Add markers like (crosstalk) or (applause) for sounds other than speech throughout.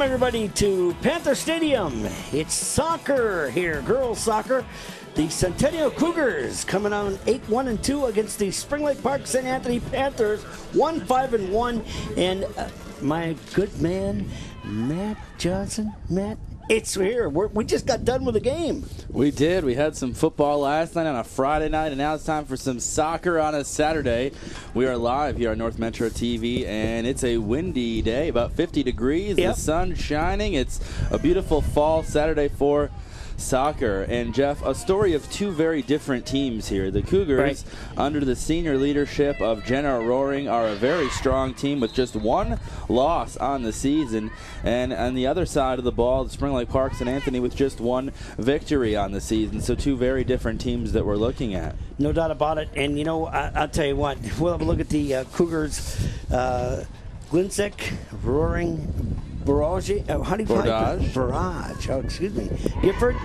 Welcome, everybody, to Panther Stadium. It's soccer here, girls soccer. The Centennial Cougars coming on 8 1 and 2 against the Spring Lake Park St. Anthony Panthers 1 5 and 1. And uh, my good man, Matt Johnson. Matt, it's here. We're, we just got done with the game. We did. We had some football last night on a Friday night, and now it's time for some soccer on a Saturday. We are live here on North Metro TV, and it's a windy day, about 50 degrees. Yep. The sun shining. It's a beautiful fall Saturday for soccer. And Jeff, a story of two very different teams here. The Cougars, Right. under the senior leadership of Jenna Roaring, are a very strong team with just one loss on the season. And on the other side of the ball, the Spring Lake Park St. Anthony with just one victory on the season. So two very different teams that we're looking at. No doubt about it. And, you know, I, I'll tell you what, we'll have a look at the uh, Cougars. Uh, Glinsek, Roaring, Barrage. Uh, how do you. Barrage. Oh, excuse me. Gifford,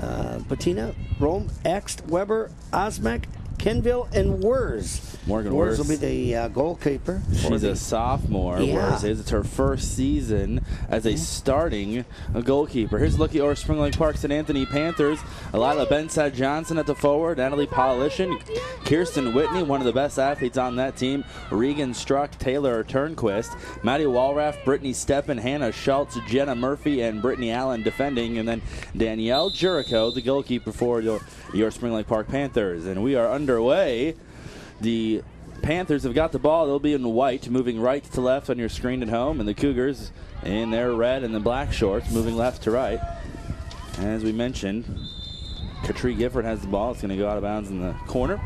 uh, Patina, Rome, Ext, Weber, Osmek, Kenville, and Wurs. Morgan Wurs Wurs. will be the uh, goalkeeper. She's the- a sophomore, Yeah. whereas it's her first season as a starting goalkeeper. Here's a look at our Spring Lake Park St. Anthony Panthers. Elila Bensad Johnson at the forward, Natalie Polishin, Kirsten Whitney, one of the best athletes on that team, Regan Struck, Taylor Turnquist, Maddie Walraff, Brittany Steppen, Hannah Schultz, Jenna Murphy, and Brittany Allen defending, and then Danielle Jericho, the goalkeeper for your, your Spring Lake Park Panthers. And we are underway. The Panthers have got the ball. They'll be in white, moving right to left on your screen at home, and the Cougars in their red and the black shorts, moving left to right. As we mentioned, Katrie Gifford has the ball. It's going to go out of bounds in the corner.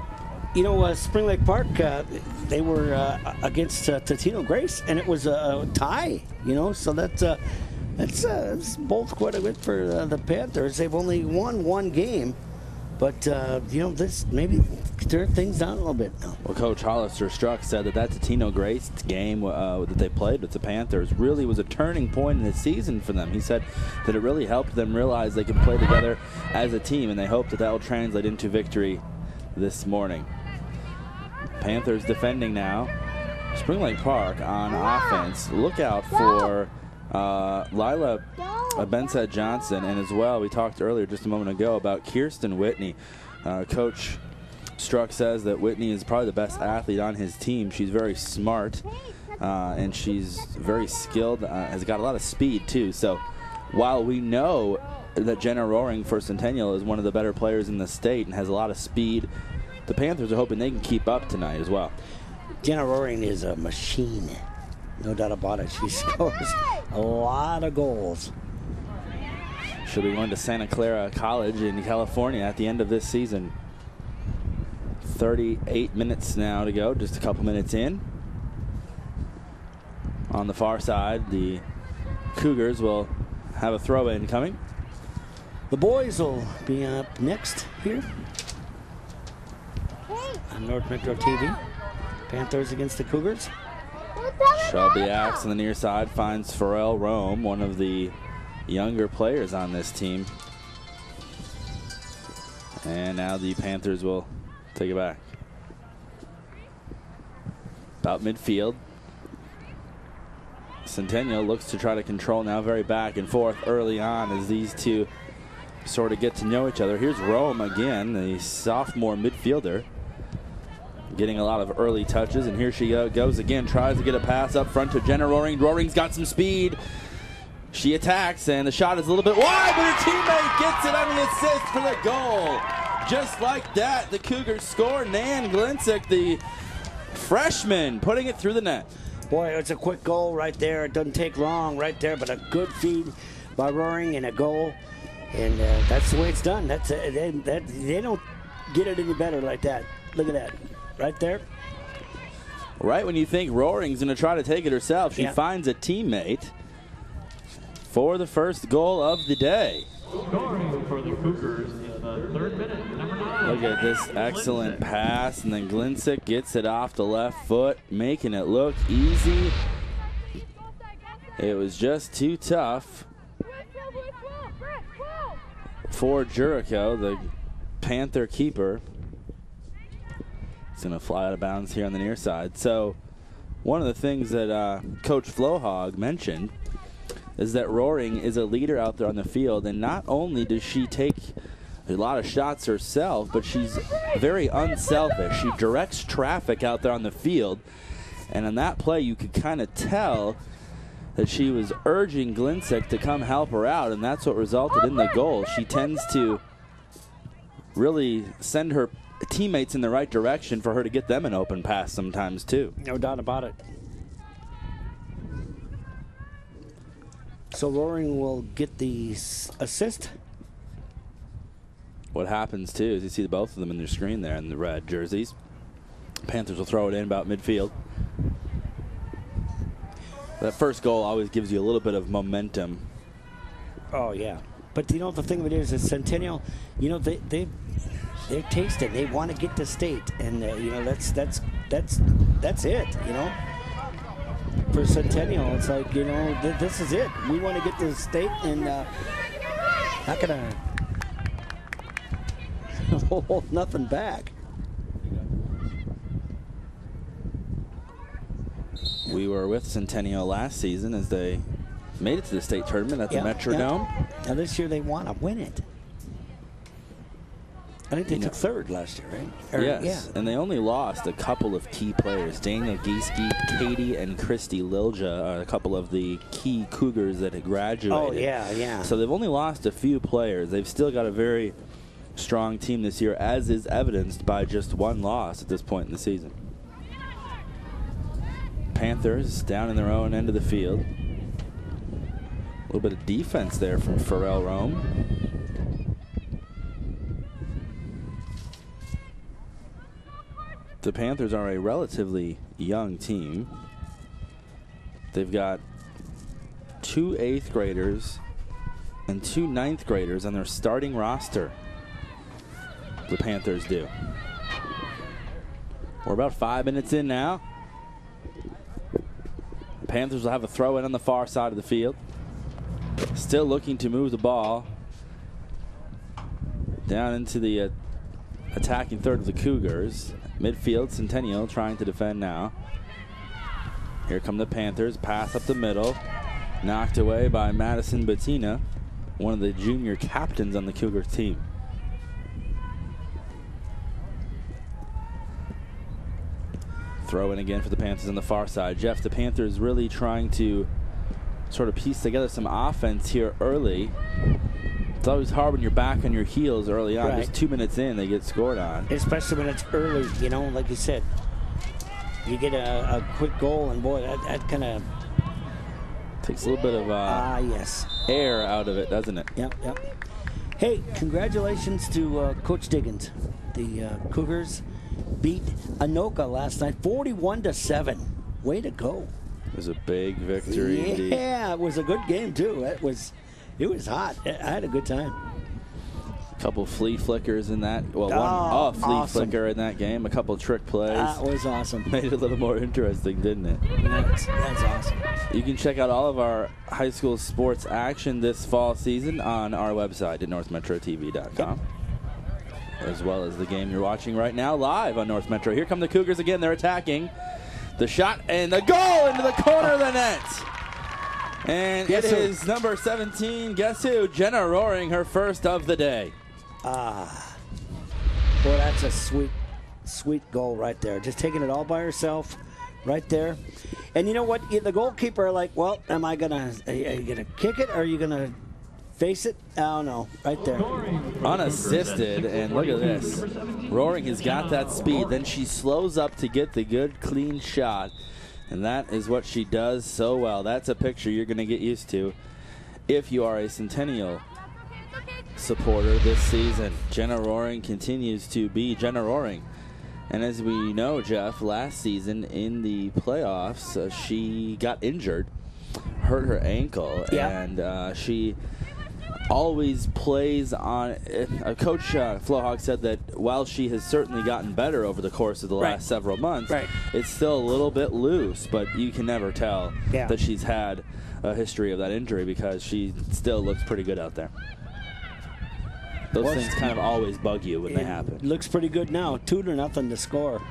You know, uh, Spring Lake Park, uh, they were uh, against uh, Totino Grace, and it was a tie. You know, so that's uh, that's, uh, that's both quite a bit for uh, the Panthers. They've only won one game, but uh, you know, this maybe turn things down a little bit now. Well, Coach Hollister Struck said that Totino Grace game uh, that they played with the Panthers really was a turning point in the season for them. He said that it really helped them realize they can play together as a team, and they hope that that will translate into victory this morning. Panthers defending now. Spring Lake Park on offense. Look out for uh, Lila Bensa Johnson, and as well, we talked earlier just a moment ago about Kirsten Whitney. Uh, Coach Struck says that Whitney is probably the best athlete on his team. She's very smart, uh, and she's very skilled. Uh, has got a lot of speed too. So, while we know that Jenna Roaring for Centennial is one of the better players in the state and has a lot of speed, the Panthers are hoping they can keep up tonight as well. Jenna Roaring is a machine, no doubt about it. She (laughs) scores a lot of goals. She'll be going to Santa Clara College in California at the end of this season. 38 minutes now to go, just a couple minutes in. On the far side, the Cougars will have a throw in coming. The boys will be up next here on North Metro TV. Panthers against the Cougars. Shelby Axt on the near side finds Pharrell Rome, one of the younger players on this team. And now the Panthers will take it back. About midfield. Centennial looks to try to control now, very back and forth early on as these two sort of get to know each other. Here's Rome again, the sophomore midfielder getting a lot of early touches. And here she go, goes again, tries to get a pass up front to Jenna Roaring. Roaring's got some speed. She attacks, and the shot is a little bit wide, but her teammate gets it on the assist for the goal. Just like that, the Cougars score. Nan Glinsick, the freshman, putting it through the net. Boy, it's a quick goal right there. It doesn't take long right there, but a good feed by Roaring and a goal. And uh, that's the way it's done. That's uh, they, that, they don't get it any better like that. Look at that. Right there. Right when you think Roaring's going to try to take it herself, she Yeah. finds a teammate for the first goal of the day. For the Cougars in the third minute, number nine. Look at this excellent pass, and then Glinsick gets it off the left foot, making it look easy. It was just too tough for Jericho, the Panther keeper. It's going to fly out of bounds here on the near side. So, one of the things that uh, Coach Flohog mentioned is that Roaring is a leader out there on the field, and not only does she take a lot of shots herself, but she's very unselfish. She directs traffic out there on the field, and in that play, you could kind of tell that she was urging Glinsick to come help her out, and that's what resulted in the goal. She tends to really send her teammates in the right direction for her to get them an open pass sometimes too. No doubt about it. So Roaring will get the assist. What happens too is you see both of them in their screen there in the red jerseys. Panthers will throw it in about midfield. That first goal always gives you a little bit of momentum. Oh yeah, but you know the thing of it is, is Centennial. You know they they they're tasting. They want to get to state, and uh, you know that's that's that's that's it. You know, for Centennial, it's like you know th- this is it. We want to get to the state, and uh, not gonna (laughs) hold nothing back. We were with Centennial last season as they made it to the state tournament at the Yeah, Metrodome. yeah. Now this year they want to win it. I think they took know- third last year, right? Or- Yes, Yeah. and they only lost a couple of key players. Daniel Gieske, Katie, and Christy Lilja are a couple of the key Cougars that had graduated. Oh yeah, yeah. So they've only lost a few players. They've still got a very strong team this year, as is evidenced by just one loss at this point in the season. Panthers down in their own end of the field. A little bit of defense there from Pharrell Rome. The Panthers are a relatively young team. They've got two eighth graders and two ninth graders on their starting roster. The Panthers do. We're about five minutes in now. The Panthers will have a throw in on the far side of the field. Still looking to move the ball down into the uh, attacking third of the Cougars. Midfield, Centennial trying to defend now. Here come the Panthers. Pass up the middle. Knocked away by Madison Bettina, one of the junior captains on the Cougar team. Throw in again for the Panthers on the far side. Jeff, the Panthers really trying to sort of piece together some offense here early. It's always hard when you're back on your heels early on. Right. Just two minutes in, they get scored on. especially when it's early. You know, like you said, you get a, a quick goal, and boy, that, that kind of Takes a little bit of uh, ah yes, air out of it, doesn't it? yep, yep. Hey, congratulations to uh, Coach Diggins. The uh, Cougars beat Anoka last night, forty-one to seven. Way to go! It was a big victory indeed. Yeah, it was a good game too. It was, it was hot. I had a good time. A couple flea flickers in that. Well, one Oh, oh, flea awesome. flicker in that game. A couple trick plays. That was awesome. (laughs) Made it a little more interesting, didn't it? That's, that's awesome. You can check out all of our high school sports action this fall season on our website at northmetrotv.com. As well as the game you're watching right now live on North Metro. Here come the Cougars again. They're attacking. The shot and the goal into the corner of the net. And Guess it who? is number 17. Guess who? Jenna Roaring, her first of the day. Ah. Boy, that's a sweet, sweet goal right there. Just taking it all by herself, right there. And you know what? The goalkeeper, like, well, am I gonna? Are you gonna kick it? Or are you gonna face it? I don't know. Right there. unassisted, and look at this. Roaring has got that speed. Then she slows up to get the good, clean shot, and that is what she does so well. That's a picture you're going to get used to if you are a Centennial supporter this season. Jenna Roaring continues to be Jenna Roaring. And as we know, Jeff, last season in the playoffs, uh, she got injured, hurt her ankle, Yeah. and uh, she always plays on. Uh, Coach uh, Flohawk said that while she has certainly gotten better over the course of the Right. last several months, Right. it's still a little bit loose. But you can never tell Yeah. that she's had a history of that injury because she still looks pretty good out there. Those Well, things kind of always bug you when they happen. Looks pretty good now. Two to nothing to score.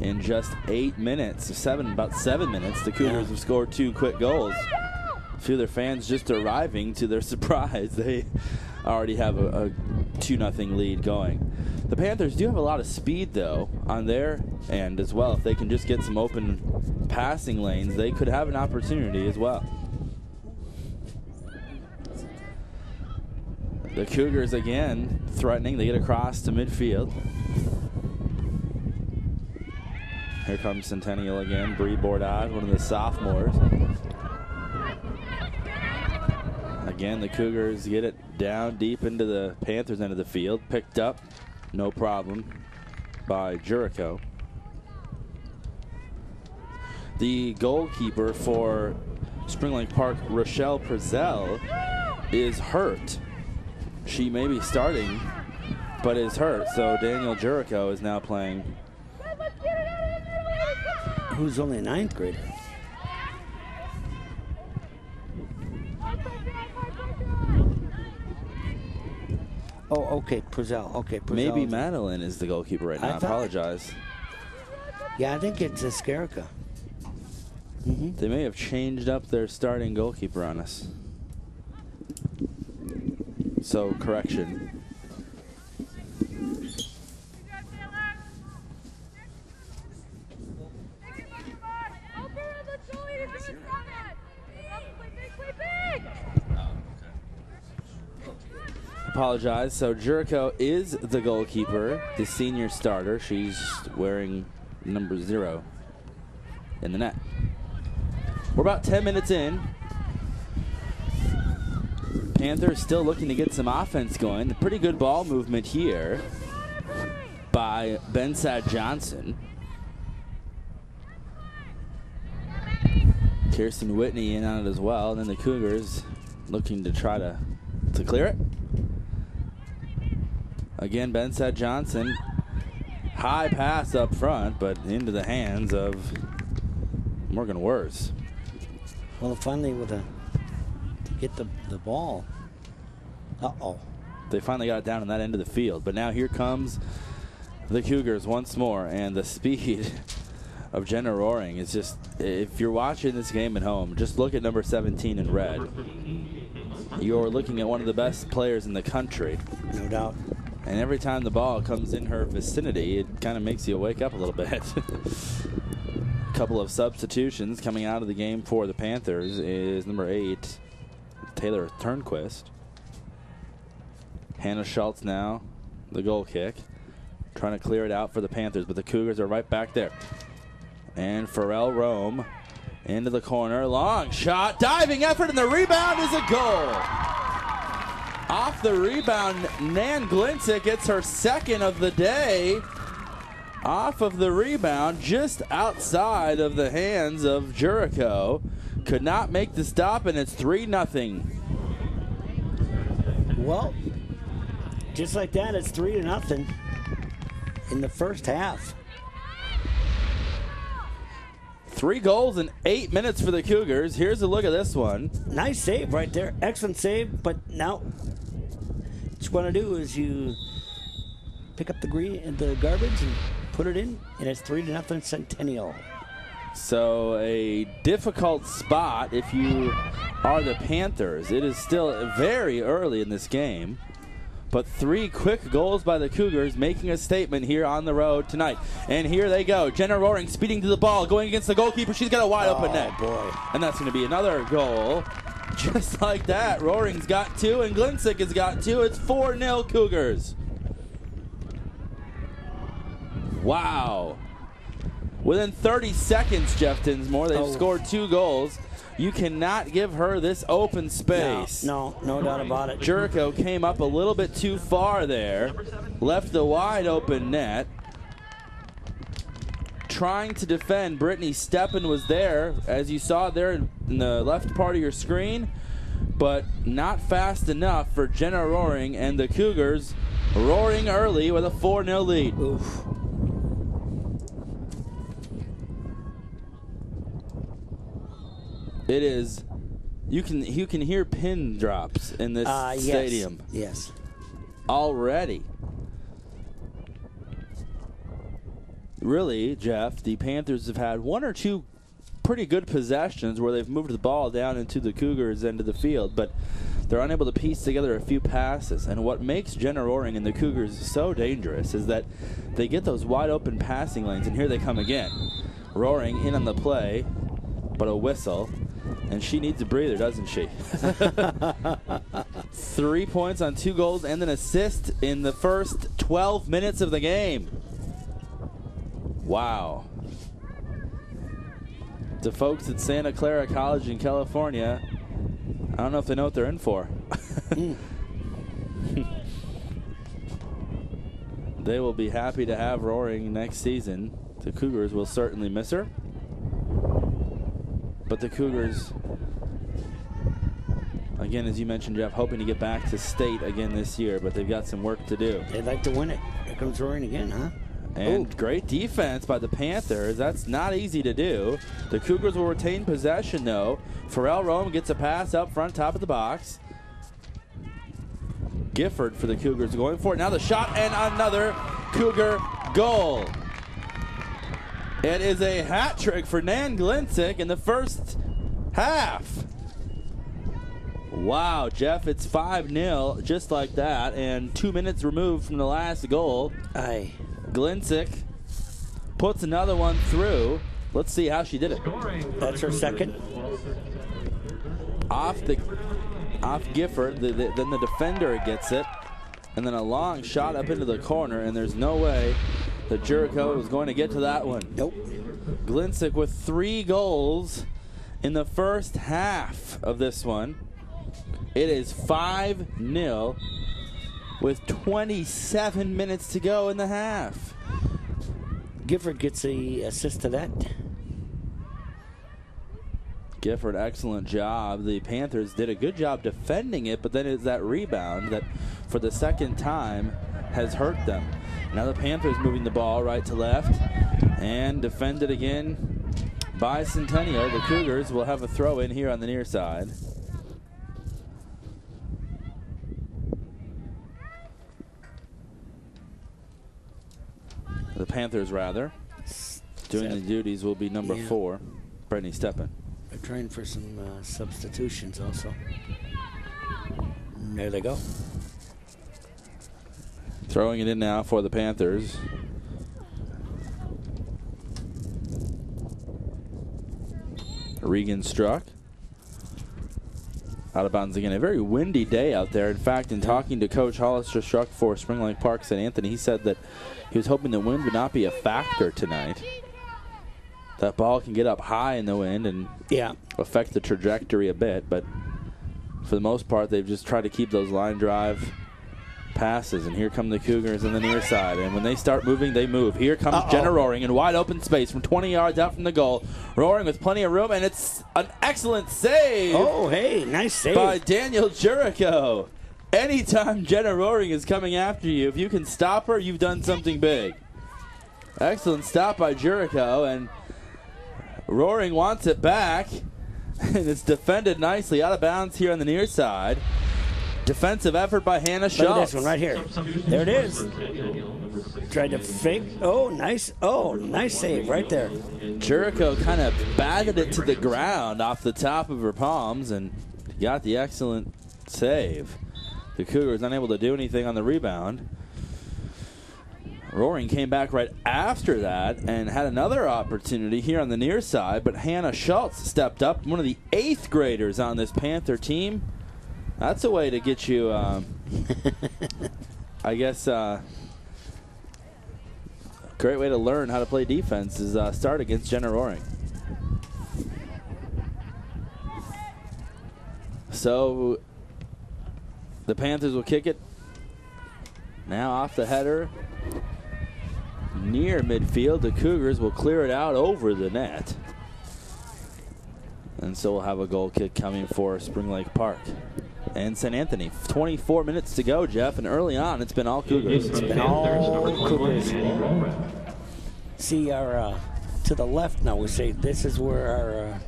In just eight minutes, seven about seven minutes, the Cougars Yeah. have scored two quick goals. Few of their fans just arriving to their (laughs) surprise. They already have a, a 2 nothing lead going. The Panthers do have a lot of speed, though, on their end as well. If they can just get some open passing lanes, they could have an opportunity as well. The Cougars again threatening. They get across to midfield. Here comes Centennial again. Bree Bordad, one of the sophomores. Again, the Cougars get it down deep into the Panthers end of the field. Picked up, no problem, by Jericho. The goalkeeper for Spring Lake Park, Rochelle Prezell, is hurt. She may be starting, but is hurt. So Daniel Jericho is now playing. Who's only a ninth grader? Oh, okay, Prezell. Okay. Maybe Madeline is the goalkeeper right now. I thought- apologize. Yeah, I think it's a Skarica. Mm-hmm. They may have changed up their starting goalkeeper on us. So, correction. Apologize. So, Jericho is the goalkeeper, the senior starter. She's wearing number zero in the net. We're about 10 minutes in. Panthers still looking to get some offense going. Pretty good ball movement here by Bensad Johnson. Kirsten Whitney in on it as well. And then the Cougars looking to try to, to clear it. Again, Ben Bensad Johnson. High pass up front, but into the hands of Morgan Wurs. Well, finally with a to get the the ball. Uh oh. They finally got it down in that end of the field. But now here comes the Cougars once more, and the (laughs) speed of Jenna Roaring is just. If you're watching this game at home, just look at number 17 in red. You're looking at one of the best players in the country. No doubt. And every time the ball comes in her vicinity, it kind of makes you wake up a little bit. A (laughs) couple of substitutions coming out of the game for the Panthers is number eight, Taylor Turnquist. Hannah Schultz now, the goal kick. Trying to clear it out for the Panthers, but the Cougars are right back there. And Pharrell Rome into the corner. Long shot, diving effort, and the rebound is a goal. Off the rebound, Nan Glinsick gets her second of the day. Off of the rebound, just outside of the hands of Jericho. Could not make the stop, and it's 3 0. Well, just like that, it's three to nothing in the first half. Three goals in eight minutes for the Cougars. Here's a look at this one. Nice save right there. Excellent save. But now, what you want to do is you pick up the green, the garbage, and put it in, and it's three to nothing Centennial. So a difficult spot if you are the Panthers. It is still very early in this game. But three quick goals by the Cougars making a statement here on the road tonight. And here they go. Jenna Roaring speeding to the ball, going against the goalkeeper. She's got a wide open Oh, net. boy. And that's going to be another goal. (laughs) Just like that. Roaring's got two, and Glinsick has got two. It's 4 0 Cougars. Wow. Within 30 seconds, Jeff Dinsmore, they've Oh. scored two goals. You cannot give her this open space. No, no, no doubt about it. Jericho came up a little bit too far there, left the wide open net. Trying to defend, Brittany Steppen was there, as you saw there in the left part of your screen, but not fast enough for Jenna Roaring and the Cougars roaring early with a 4 0 lead. Oof. It is. You can you can hear pin drops in this Uh, yes. stadium Yes. already. Really, Jeff, the Panthers have had one or two pretty good possessions where they've moved the ball down into the Cougars' end of the field, but they're unable to piece together a few passes. And what makes Jenna Roaring and the Cougars so dangerous is that they get those wide open passing lanes, and here they come again. Roaring in on the play, but a whistle. And she needs a breather, doesn't she? (laughs) Three points on two goals and an assist in the first 12 minutes of the game. Wow. The folks at Santa Clara College in California, I don't know if they know what they're in for. (laughs) they will be happy to have Roaring next season. The Cougars will certainly miss her. But the Cougars, again, as you mentioned, Jeff, hoping to get back to state again this year, but they've got some work to do. They'd like to win it. Here comes Roaring again, huh? And Ooh. great defense by the Panthers. That's not easy to do. The Cougars will retain possession, though. Pharrell Rome gets a pass up front, top of the box. Gifford for the Cougars going for it. Now the shot and another Cougar goal. It is a hat trick for Nan Glinsick in the first half. Wow, Jeff, it's 5 0 just like that, and two minutes removed from the last goal. Aye. Glinsick puts another one through. Let's see how she did it. That's her second. Off the off Gifford, the, the, then the defender gets it, and then a long shot up into the corner, and there's no way that Jericho was going to get to that one. Nope. Glinsick with three goals in the first half of this one. It is 5 0 with 27 minutes to go in the half. Gifford gets the assist to that. Gifford, excellent job. The Panthers did a good job defending it, but then it's that rebound that, for the second time, has hurt them. Now the Panthers moving the ball right to left and defended again by Centennial. The Cougars will have a throw in here on the near side. The Panthers, rather, doing the duties will be number Yeah. four, Brittany Steppen. They're trying for some uh, substitutions also. And there they go. Throwing it in now for the Panthers. Regan struck. Out of bounds again. A very windy day out there. In fact, in talking to Coach Hollister Struck for Spring Lake Park St. Anthony, he said that he was hoping the wind would not be a factor tonight. That ball can get up high in the wind and Yeah. affect the trajectory a bit, but for the most part, they've just tried to keep those line drive passes. And here come the Cougars on the near side. And when they start moving, they move. Here comes Uh-oh. Jenna Roaring in wide open space from 20 yards out from the goal. Roaring with plenty of room, and it's an excellent save Oh, hey, nice save. by Daniel Jericho. Anytime Jenna Roaring is coming after you, if you can stop her, you've done something big. Excellent stop by Jericho, and Roaring wants it back, (laughs) and it's defended nicely out of bounds here on the near side. Defensive effort by Hannah Look at Schultz. this one right here. There it is. Tried to fake. Oh, nice. Oh, nice save right there. Jericho kind of batted it to the ground off the top of her palms and got the excellent save. The Cougars unable to do anything on the rebound. Roaring came back right after that and had another opportunity here on the near side, but Hannah Schultz stepped up, one of the eighth graders on this Panther team. That's a way to get you, um, (laughs) I guess, uh, great way to learn how to play defense is uh, start against Jenna Roaring. So the Panthers will kick it. Now off the header. Near midfield, the Cougars will clear it out over the net. And so we'll have a goal kick coming for Spring Lake Park. And St. Anthony. 24 minutes to go, Jeff, and early on it's been all Cougars. It's been all Cougars. See our uh, to the left now. We say this is where our uh,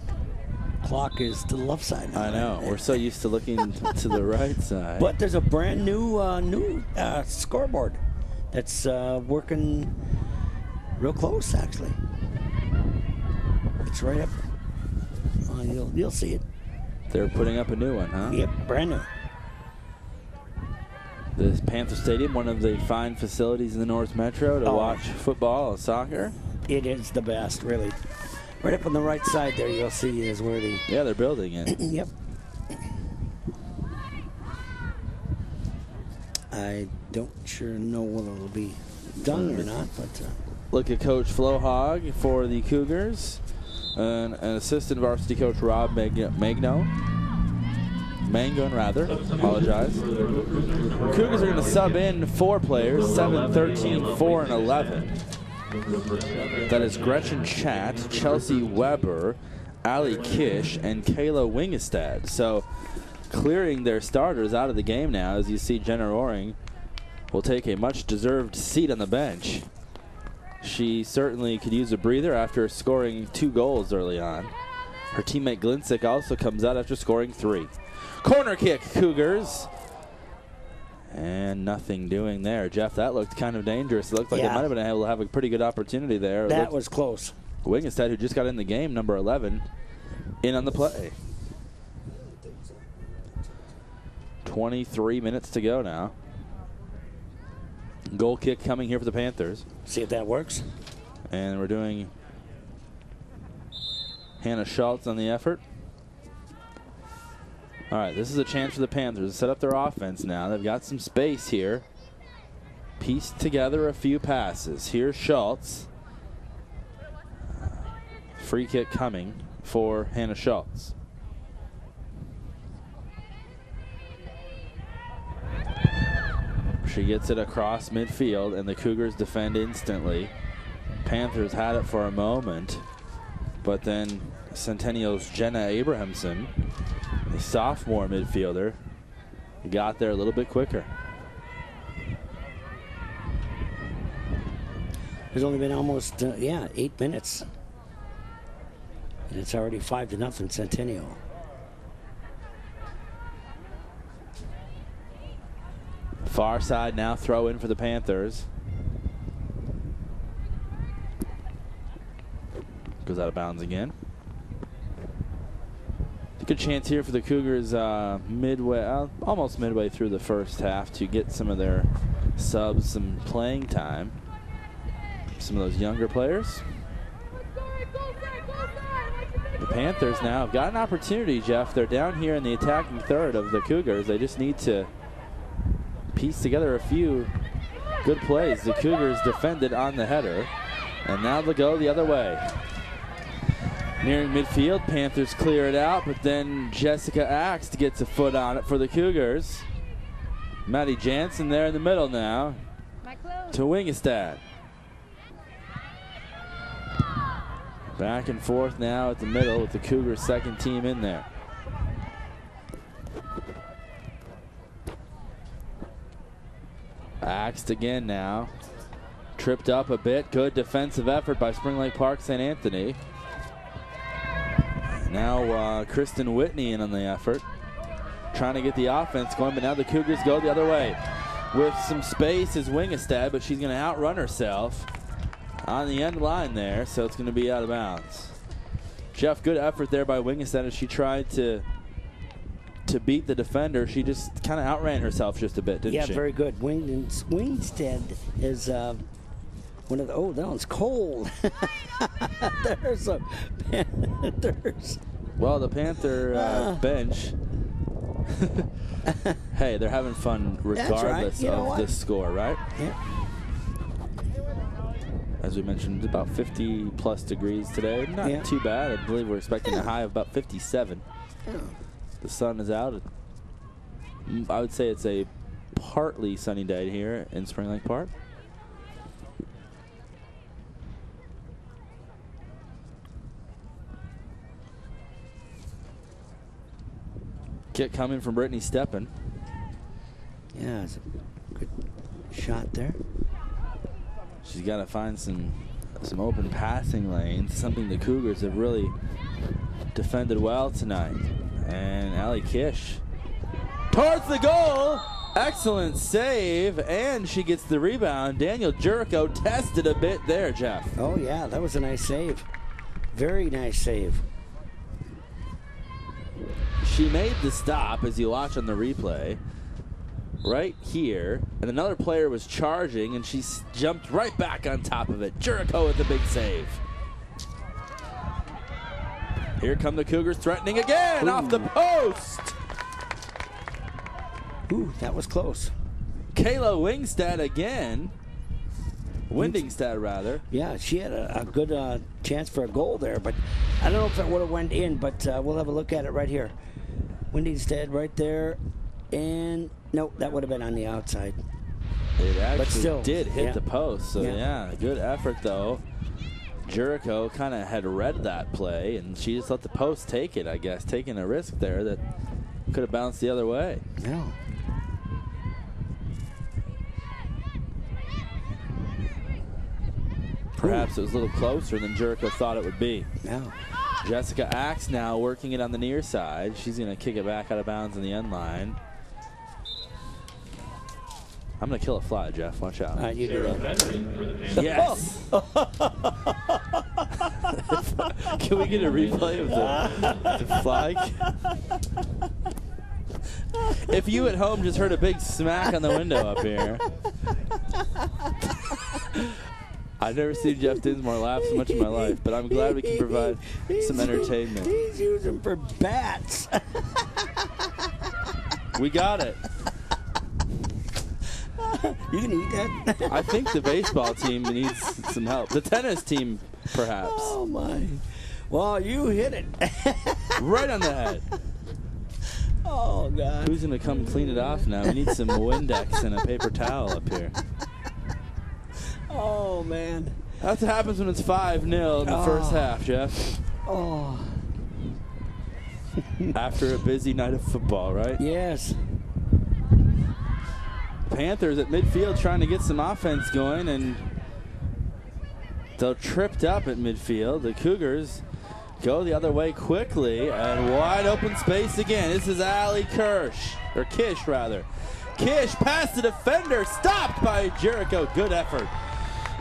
clock is to the left side. now, I know. right? We're so used to looking (laughs) to the right side. But there's a brand new uh, new uh, scoreboard that's uh, working real close actually. It's right up Oh, you'll, you'll see it. They're putting up a new one, huh? Yep, brand new. The Panther Stadium, one of the fine facilities in the North Metro to Oh. watch football or soccer. It is the best, really. Right up on the right side there, you'll see is where the. Yeah, they're building it. (clears throat) Yep. I don't sure know whether it'll be done or not, but uh, Look at Coach Flo Hogg for the Cougars. And an assistant varsity coach, Rob Mag- Magno. Mangon, rather. Apologize. Cougars are going to sub in four players 7, 13, 4, and 11. That is Gretchen Chat, Chelsea Weber, Ali Kish, and Kayla Wingestad. So clearing their starters out of the game now as you see Jenna Roaring will take a much deserved seat on the bench. She certainly could use a breather after scoring two goals early on. Her teammate Glinsick also comes out after scoring three. Corner kick, Cougars. And nothing doing there. Jeff, that looked kind of dangerous. It looked like they might have been able to have a pretty good opportunity there. That was close. Wingestad, who just got in the game, number 11, in on the play. 23 minutes to go now. Goal kick coming here for the Panthers. See if that works. And we're doing Hannah Schultz on the effort. All right, this is a chance for the Panthers to set up their offense now. They've got some space here. Piece together a few passes. Here's Schultz. Free kick coming for Hannah Schultz. She gets it across midfield, and the Cougars defend instantly. Panthers had it for a moment, but then Centennial's Jenna Abrahamson, a sophomore midfielder, got there a little bit quicker. There's only been almost, uh, yeah, eight minutes. And it's already five to nothing Centennial. Far side now throw in for the Panthers. Goes out of bounds again. Good chance here for the Cougars uh, midway, uh, almost midway through the first half to get some of their subs some playing time. Some of those younger players. The Panthers now have got an opportunity, Jeff. They're down here in the attacking third of the Cougars. They just need to piece together a few good plays. The Cougars defended on the header, and now they'll go the other way. Nearing midfield, Panthers clear it out, but then Jessica Axt gets a foot on it for the Cougars. Maddie Jansen there in the middle now to Wingestad. Back and forth now at the middle with the Cougars' second team in there. Axt again now. Tripped up a bit. Good defensive effort by Spring Lake Park St. Anthony. Now uh, Kristen Whitney in on the effort. Trying to get the offense going, but now the Cougars go the other way. With some space is Wingestad, but she's going to outrun herself on the end line there, so it's going to be out of bounds. Jeff, good effort there by Wingestad as she tried to to beat the defender. She just kind of outran herself just a bit, didn't yeah, she? Yeah, very good. Wing, Wingstead is uh, one of the. Oh, that one's cold. (laughs) there's a. there's. Well, the Panther uh, Ah. bench. (laughs) hey, they're having fun regardless know of the score, right? Yeah. As we mentioned, about 50 plus degrees today. Not Yeah. too bad. I believe we're expecting a high of about 57. The sun is out. Mm, I would say it's a partly sunny day here in Spring Lake Park. Kick coming from Brittany Steppen. Yeah, it's a good shot there. She's got to find some some open passing lanes, something the Cougars have really defended well tonight. And Ali Kish towards the goal. Excellent save, and she gets the rebound. Daniel Jericho tested a bit there, Jeff. Oh, yeah, that was a nice save. Very nice save. she made the stop, as you watch on the replay, right here, and another player was charging, and she jumped right back on top of it. Jericho with the big save. Here come the Cougars threatening again off the post. Ooh, that was close. Kayla Wingstad again. Windingstad, rather. Yeah, she had a, a good uh, chance for a goal there, but I don't know if it would have went in. But uh, we'll have a look at it right here. Windingstead right there, and no, that would have been on the outside. It actually still, did hit yeah. the post. So, Yeah. yeah. good effort, though. Jericho kind of had read that play, and she just let the post take it, I guess, taking a risk there that could have bounced the other way. No. Perhaps it was a little closer than Jericho thought it would be. No. Jessica Axt now working it on the near side. She's going to kick it back out of bounds in the end line. I'm going to kill a fly, Jeff. Watch out. All right, you do that. Benson for the Panthers. Yes. (laughs) Can we get a replay of the, the flag? If you at home just heard a big smack on the window up here, I've never seen Jeff Dinsmore laugh so much in my life, but I'm glad we can provide some entertainment. He's using for bats. We got it. (laughs) you can eat that. I think the baseball team needs some help. The tennis team, perhaps. oh my. Well, you hit it. (laughs) Right on the head. oh God. Who's going to come clean it off now? We need some Windex and a paper towel up here. Oh man. That's what happens when it's 5 0 in the Oh. first half, Jeff. Oh After a busy night of football, right? yes. Panthers at midfield trying to get some offense going, and they're tripped up at midfield. The Cougars go the other way quickly, and wide open space again. This is Ali Kirsch, or Kish rather. Kish past the defender, stopped by Jericho. Good effort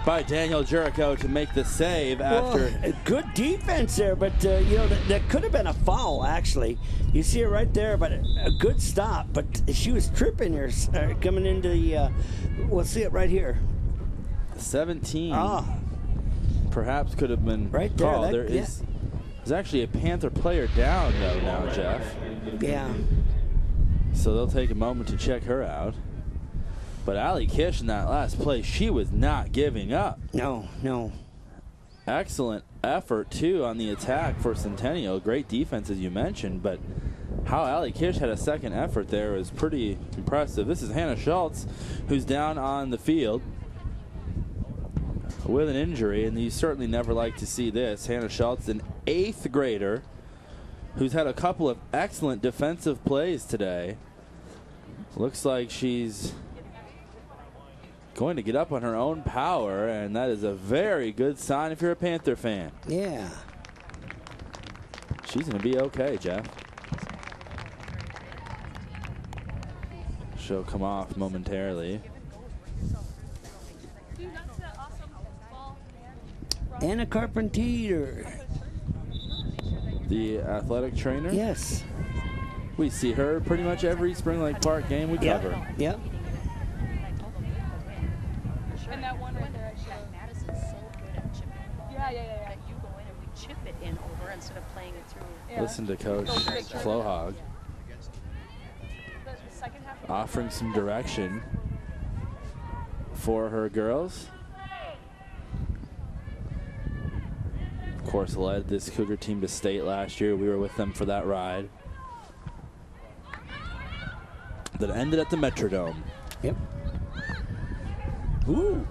by Daniel Jericho to make the save after. Well, a good defense there, but uh, you know that, that could have been a foul. Actually, you see it right there, but a, good stop. But she was tripping here, uh, coming into the. Uh, we'll see it right here. 17 Ah, perhaps could have been Right there, called. that- There yeah. is there's actually a Panther player down though now, Jeff. yeah. So they'll take a moment to check her out. But Ali Kish in that last play, she was not giving up. No, no. Excellent effort too on the attack for Centennial. Great defense as you mentioned, but how Ali Kish had a second effort there was pretty impressive. This is Hannah Schultz, who's down on the field with an injury, and you certainly never like to see this. Hannah Schultz, an eighth grader, who's had a couple of excellent defensive plays today. Looks like she's going to get up on her own power, and that is a very good sign if you're a Panther fan. Yeah. She's going to be okay, Jeff. She'll come off momentarily. Anna Carpentier. The athletic trainer. Yes. We see her pretty much every Spring Lake Park game we Yep. cover. Yep. Listen to Coach Go picture. Flohog The, the second half of offering some direction for her girls. Of course, led this Cougar team to state last year. We were with them for that ride. That ended at the Metrodome. Yep. Ooh.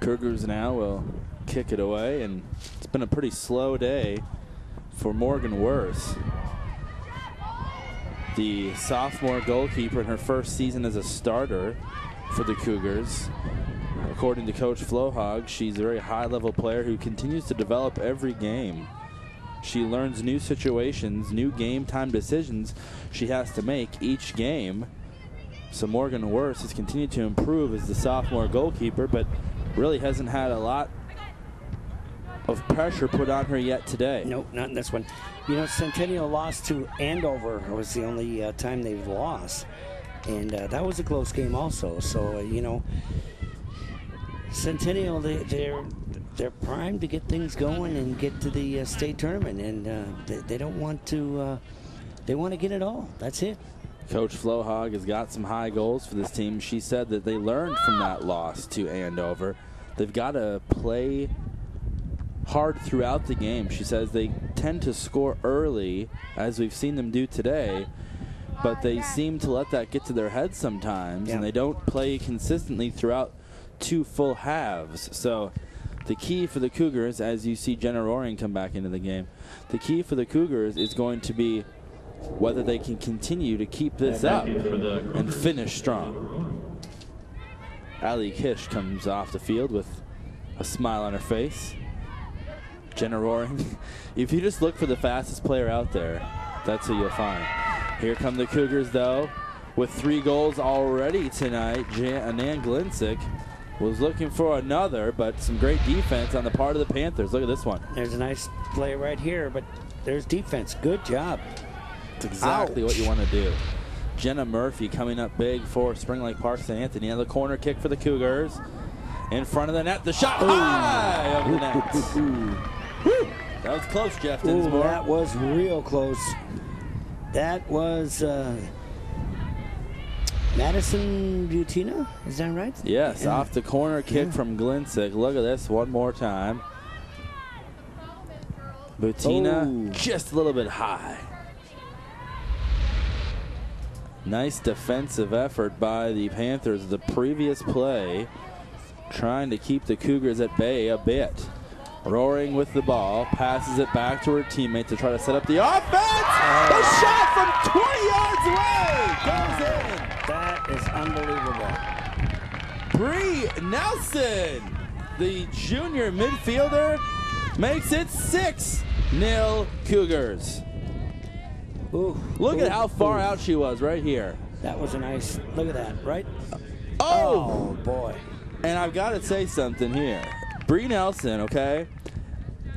Cougars now will kick it away, and it's been a pretty slow day for Morgan Worth. The sophomore goalkeeper in her first season as a starter for the Cougars. According to Coach Flohog, she's a very high level player who continues to develop every game. She learns new situations, new game time decisions she has to make each game. So Morgan Worth has continued to improve as the sophomore goalkeeper, but really hasn't had a lot of pressure put on her yet today. Nope, not in this one. You know, Centennial lost to Andover. It was the only uh, time they've lost. And uh, that was a close game also. So, uh, you know, Centennial, they, they're they're primed to get things going and get to the uh, state tournament. And uh, they, they don't want to, uh, they want to get it all. That's it. Coach Flohog has got some high goals for this team. She said that they learned from that loss to Andover. They've got to play hard throughout the game. She says they tend to score early, as we've seen them do today, but they seem to let that get to their heads sometimes, Yeah. and they don't play consistently throughout two full halves. So the key for the Cougars, as you see Jenna Roaring come back into the game, the key for the Cougars is going to be whether they can continue to keep this up Back in for the and finish strong. Ali Kish comes off the field with a smile on her face. Jenna Roaring. (laughs) if you just look for the fastest player out there, that's who you'll find. Here come the Cougars, though, with three goals already tonight. Jan- Nan Glinsick was looking for another, but some great defense on the part of the Panthers. Look at this one. There's a nice play right here, but there's defense. Good job. It's exactly what you want to do. Jenna Murphy coming up big for Spring Lake Park St. Anthony. And the corner kick for the Cougars. In front of the net. The shot oh. high over the net. (laughs) That was close, Jeff Ooh, that was real close. That was uh, Madison Butina. Is that right? Yes, Yeah. off the corner kick Yeah. from Glinsick. Look at this one more time. Butina Oh. just a little bit high. Nice defensive effort by the Panthers. The previous play trying to keep the Cougars at bay a bit. Roaring with the ball, passes it back to her teammate to try to set up the offense. A oh. shot from 20 yards away goes in. That is unbelievable. Bree Nelson, the junior midfielder, makes it 6 0 Cougars. Ooh, Look ooh, at how far ooh. out she was right here. That was a nice. Look at that, right? Oh! Oh boy. And I've got to say something here. Bree Nelson, okay?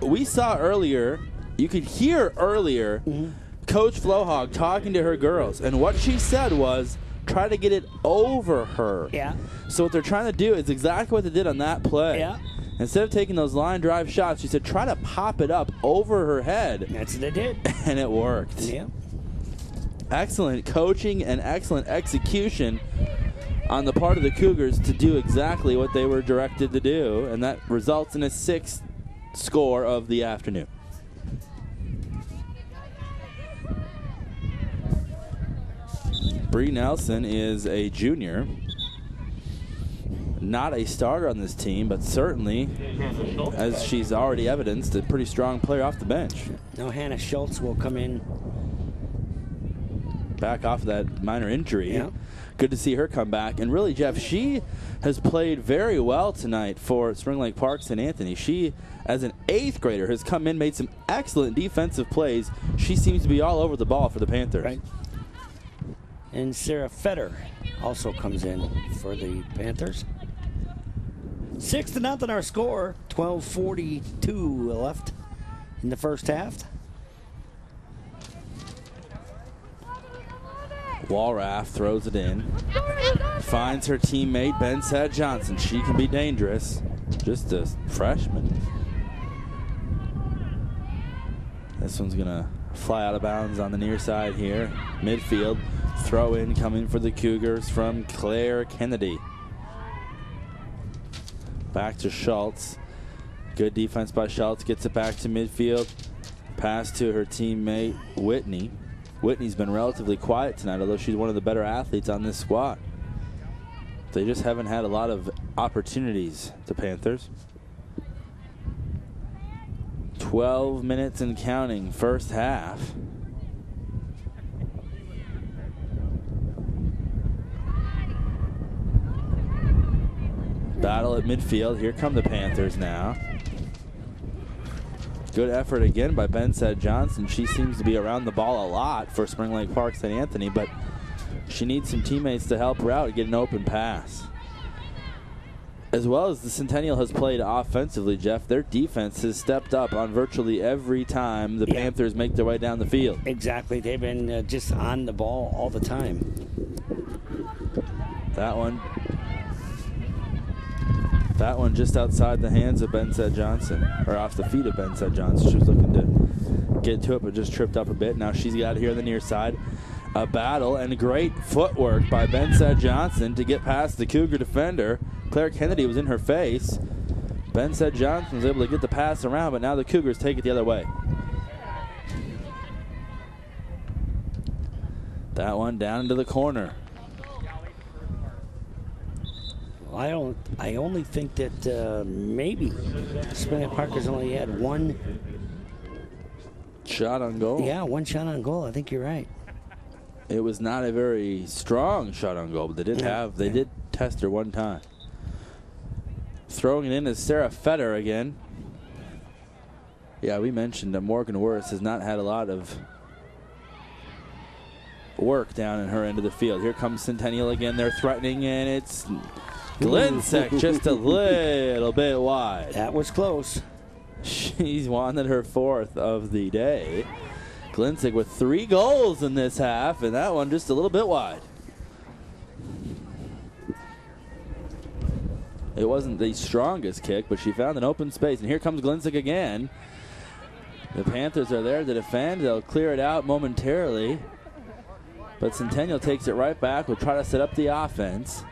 We saw earlier, you could hear earlier mm-hmm. Coach Flohog talking to her girls, and what she said was try to get it over her. Yeah. So what they're trying to do is exactly what they did on that play. Yeah. Instead of taking those line drive shots, she said try to pop it up over her head, That's what they did. (laughs) and it worked. Yeah. Excellent coaching and excellent execution on the part of the Cougars to do exactly what they were directed to do, and that results in a sixth score of the afternoon. Bree Nelson is a junior, not a starter on this team, but certainly, as she's already evidenced, a pretty strong player off the bench. Now Hannah Schultz will come in. back off of that minor injury. Good to see her come back. And really, Jeff, she has played very well tonight for Spring Lake Park St. Anthony. She, as an eighth grader, has come in, made some excellent defensive plays. She seems to be all over the ball for the Panthers. Right. And Sarah Fetter also comes in for the Panthers. Six to nothing our score. 12:42 left in the first half. Walraff throws it in. Finds her teammate, Bensett Johnson. She can be dangerous. Just a freshman. This one's going to fly out of bounds on the near side here. Midfield. Throw in coming for the Cougars from Claire Kennedy. Back to Schultz. Good defense by Schultz. Gets it back to midfield. Pass to her teammate, Whitney. Whitney's been relatively quiet tonight, although she's one of the better athletes on this squad. They just haven't had a lot of opportunities, the Panthers. 12 minutes and counting, first half. Battle at midfield. Here come the Panthers now. Good effort again by Bensett Johnson. She seems to be around the ball a lot for Spring Lake Park St. Anthony, but she needs some teammates to help her out and get an open pass. as well as the Centennial has played offensively, Jeff, their defense has stepped up on virtually every time the Yeah. Panthers make their way down the field. Exactly. They've been uh, just on the ball all the time. That one. That one just outside the hands of Bensett Johnson, or off the feet of Bensett Johnson. She was looking to get to it, but just tripped up a bit. Now she's got here on the near side. A battle and great footwork by Bensett Johnson to get past the Cougar defender. Claire Kennedy was in her face. Bensett Johnson was able to get the pass around, but now the Cougars take it the other way. That one down into the corner. I don't. I only think that uh, maybe Lake Parker's only had one. Shot on goal. Yeah, one shot on goal. I think you're right. It was not a very strong shot on goal, but they did Yeah. have they did test her one time. Throwing it in is Sarah Fetter again. Yeah, we mentioned that Morgan Worth has not had a lot of work down in her end of the field. Here comes Centennial again. They're threatening, and it's Glensick just a (laughs) little bit wide. That was close. She's wanted her fourth of the day. Glinzig with three goals in this half, and that one just a little bit wide. It wasn't the strongest kick, but she found an open space. And here comes Glinzig again. The Panthers are there to defend. They'll clear it out momentarily. But Centennial takes it right back. Will try to set up the offense.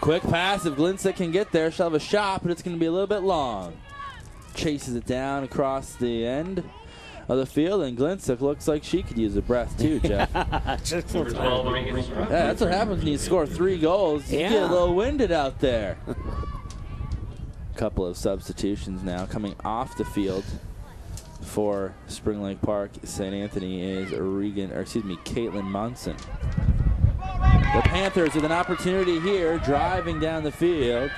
Quick pass. If Glinsick can get there, she'll have a shot, but it's going to be a little bit long. Chases it down across the end of the field, and Glinsick looks like she could use a breath too, (laughs) Jeff. (laughs) yeah, Just for Number 12, Regan Struck. that's what happens when you score three goals. You get a little winded out there. A (laughs) couple of substitutions now coming off the field for Spring Lake Park. St. Anthony is Regan, or excuse me, Caitlin Munson. The Panthers with an opportunity here, driving down the field,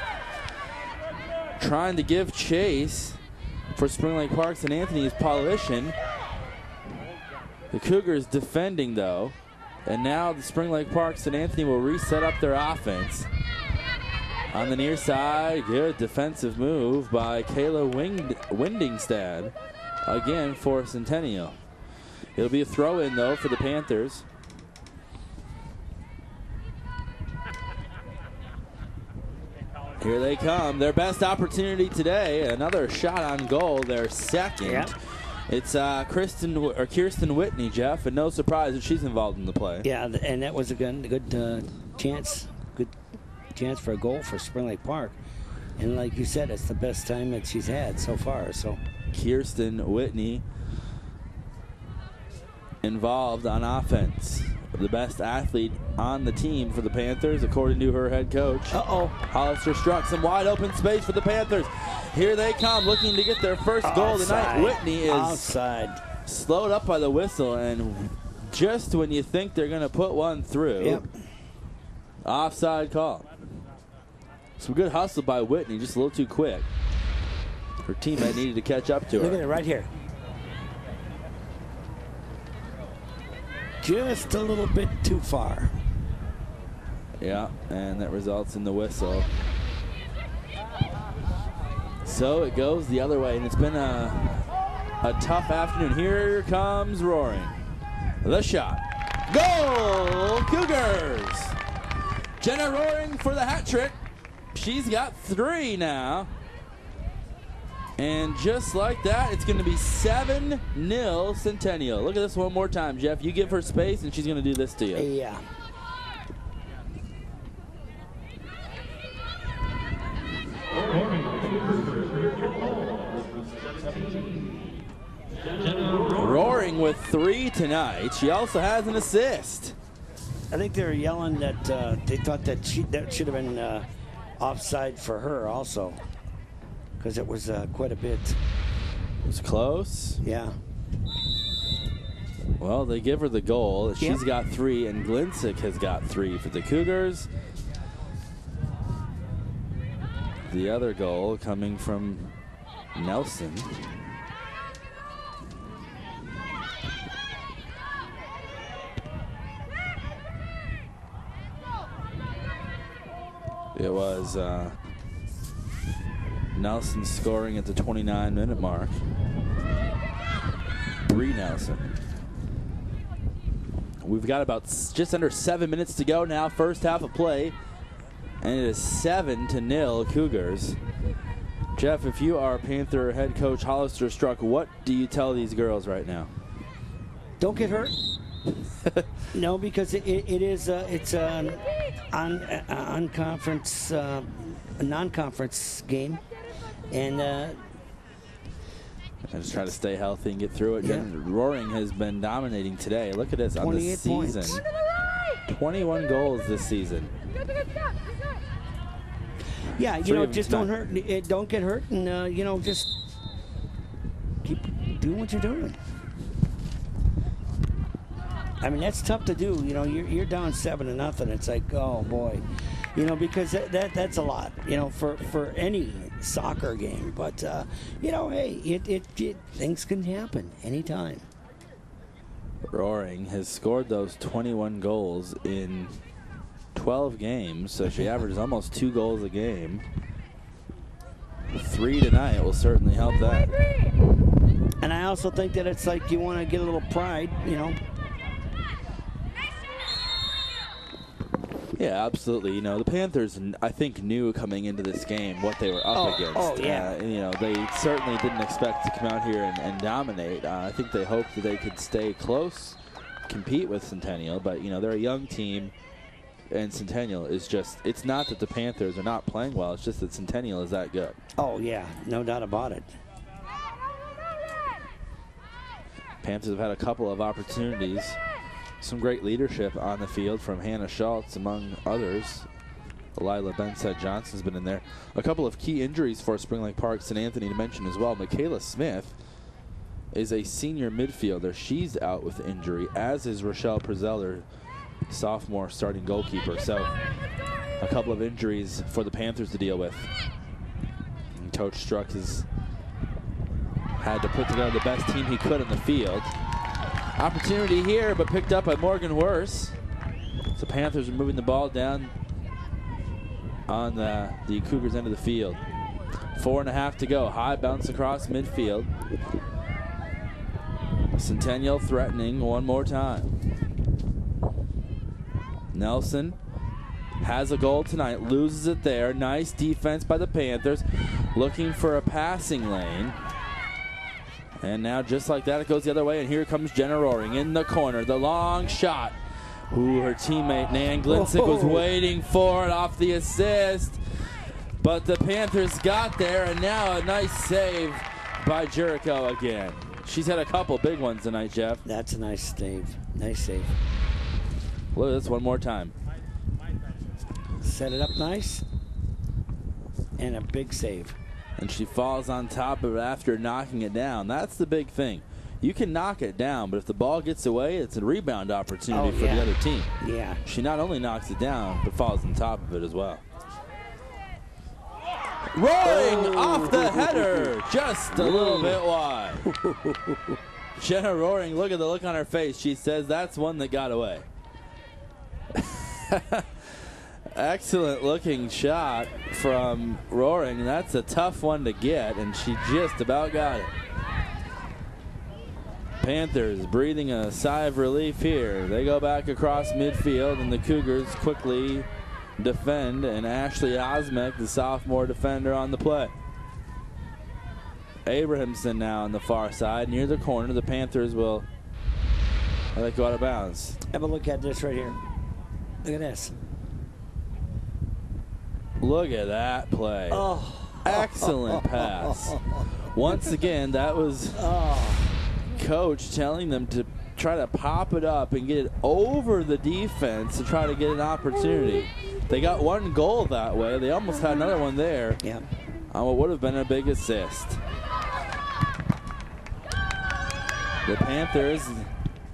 trying to give chase for Spring Lake Park. St. Anthony is The Cougars defending though, and now the Spring Lake Park St. Anthony will reset up their offense. On the near side, good defensive move by Kayla Winged, Windingstad, again for Centennial. It'll be a throw in though for the Panthers. Here they come. Their best opportunity today. Another shot on goal. Their second. Yep. It's uh, Kristen or Kirsten Whitney, Jeff, and no surprise that she's involved in the play. Yeah, and that was a good, good uh, chance, good chance for a goal for Spring Lake Park. And like you said, it's the best time that she's had so far. So Kirsten Whitney involved on offense. The best athlete on the team for the Panthers, according to her head coach. Uh oh. Hollister struck some wide open space for the Panthers. Here they come, looking to get their first goal tonight. Whitney is outside. slowed up by the whistle, and just when you think they're going to put one through, Yep. offside call. Some good hustle by Whitney, just a little too quick. Her teammate needed to catch up to her. Look at it right here. Just a little bit too far. Yeah, and that results in the whistle. So it goes the other way, and it's been a, a tough afternoon. Here comes Roaring. The shot. Goal! Cougars! Jenna Roaring for the hat trick. She's got three now. And just like that, it's going to be 7 0 Centennial. Look at this one more time, Jeff. You give her space, and she's going to do this to you. Yeah. Roaring with three tonight. She also has an assist. I think they were yelling that uh, they thought that she, that should have been uh, offside for her also, because it was uh, quite a bit. It was close. Yeah. Well, they give her the goal. She's Yep. got three, and Glinsick has got three for the Cougars. The other goal coming from Nelson. It was uh, Nelson scoring at the 29 minute mark. Bree Nelson. We've got about just under seven minutes to go now, first half of play. And it is seven to nil Cougars. Jeff, if you are Panther head coach Hollister Struck, what do you tell these girls right now? Don't get hurt. (laughs) no, because it, it, is uh, it's an on uh, on conference uh, a non-conference game, and uh, and just try to stay healthy and get through it. Yeah. Roaring has been dominating today. Look at this on this 28 season. points. 21 goals this season. yeah, you Three know, just don't hurt. It, don't get hurt, and uh, you know, just keep doing what you're doing. I mean, that's tough to do. You know, you're, you're down seven to nothing. It's like, oh boy, you know, because that, that that's a lot. You know, for for any soccer game. But uh, you know, hey, it, it, it things can happen anytime. Roaring has scored those 21 goals in 12 games, so she averages almost two goals a game. Three tonight will certainly help that. And I also think that it's like you want to get a little pride. You know, Yeah, absolutely. You know, the Panthers, I think, knew coming into this game what they were up Oh, against. oh, yeah. Uh, you know, they certainly didn't expect to come out here and, and dominate. Uh, I think they hoped that they could stay close, compete with Centennial, but, you know, they're a young team, and Centennial is just, it's not that the Panthers are not playing well, it's just that Centennial is that good. oh yeah, no doubt about it. Panthers have had a couple of opportunities. Some great leadership on the field from Hannah Schultz, among others. Lila Bensett Johnson's been in there. A couple of key injuries for Spring Lake Park, St. Anthony to mention as well. Michaela Smith is a senior midfielder. She's out with injury, as is Rochelle Prezeller, sophomore starting goalkeeper. So a couple of injuries for the Panthers to deal with. And Coach Strux has had to put together the best team he could in the field. Opportunity here, but picked up by Morgan Worse. So Panthers are moving the ball down on the, the Cougars' end of the field. Four and a half to go. High bounce across midfield. Centennial threatening one more time. Nelson has a goal tonight, loses it there. Nice defense by the Panthers, looking for a passing lane. And now, just like that, it goes the other way. And here comes Jenna Roaring in the corner. The long shot. Who her teammate Nan Glinsick was waiting for it off the assist. But the Panthers got there, and now a nice save by Jericho again. She's had a couple big ones tonight, Jeff. That's a nice save. Nice save. Look at this one more time. Set it up nice. And a big save. And she falls on top of it after knocking it down. That's the big thing. You can knock it down, but if the ball gets away, it's a rebound opportunity Oh, for yeah. the other team. Yeah. She not only knocks it down, but falls on top of it as well. Roaring oh. off the header, just a little bit wide. (laughs) Jenna Roaring, look at the look on her face. She says that's one that got away. (laughs) Excellent looking shot from Roaring. That's a tough one to get, and she just about got it. Panthers breathing a sigh of relief here. They go back across midfield, and the Cougars quickly defend, and Ashley Osmek, the sophomore defender, on the play. Abrahamson now on the far side, near the corner. The Panthers will let go out of bounds. Have a look at this right here. Look at this. Look at that play. Oh. Excellent (laughs) pass. Once again, that was Oh. coach telling them to try to pop it up and get it over the defense to try to get an opportunity. They got one goal that way. They almost had another one there Yeah. on what would have been a big assist. The Panthers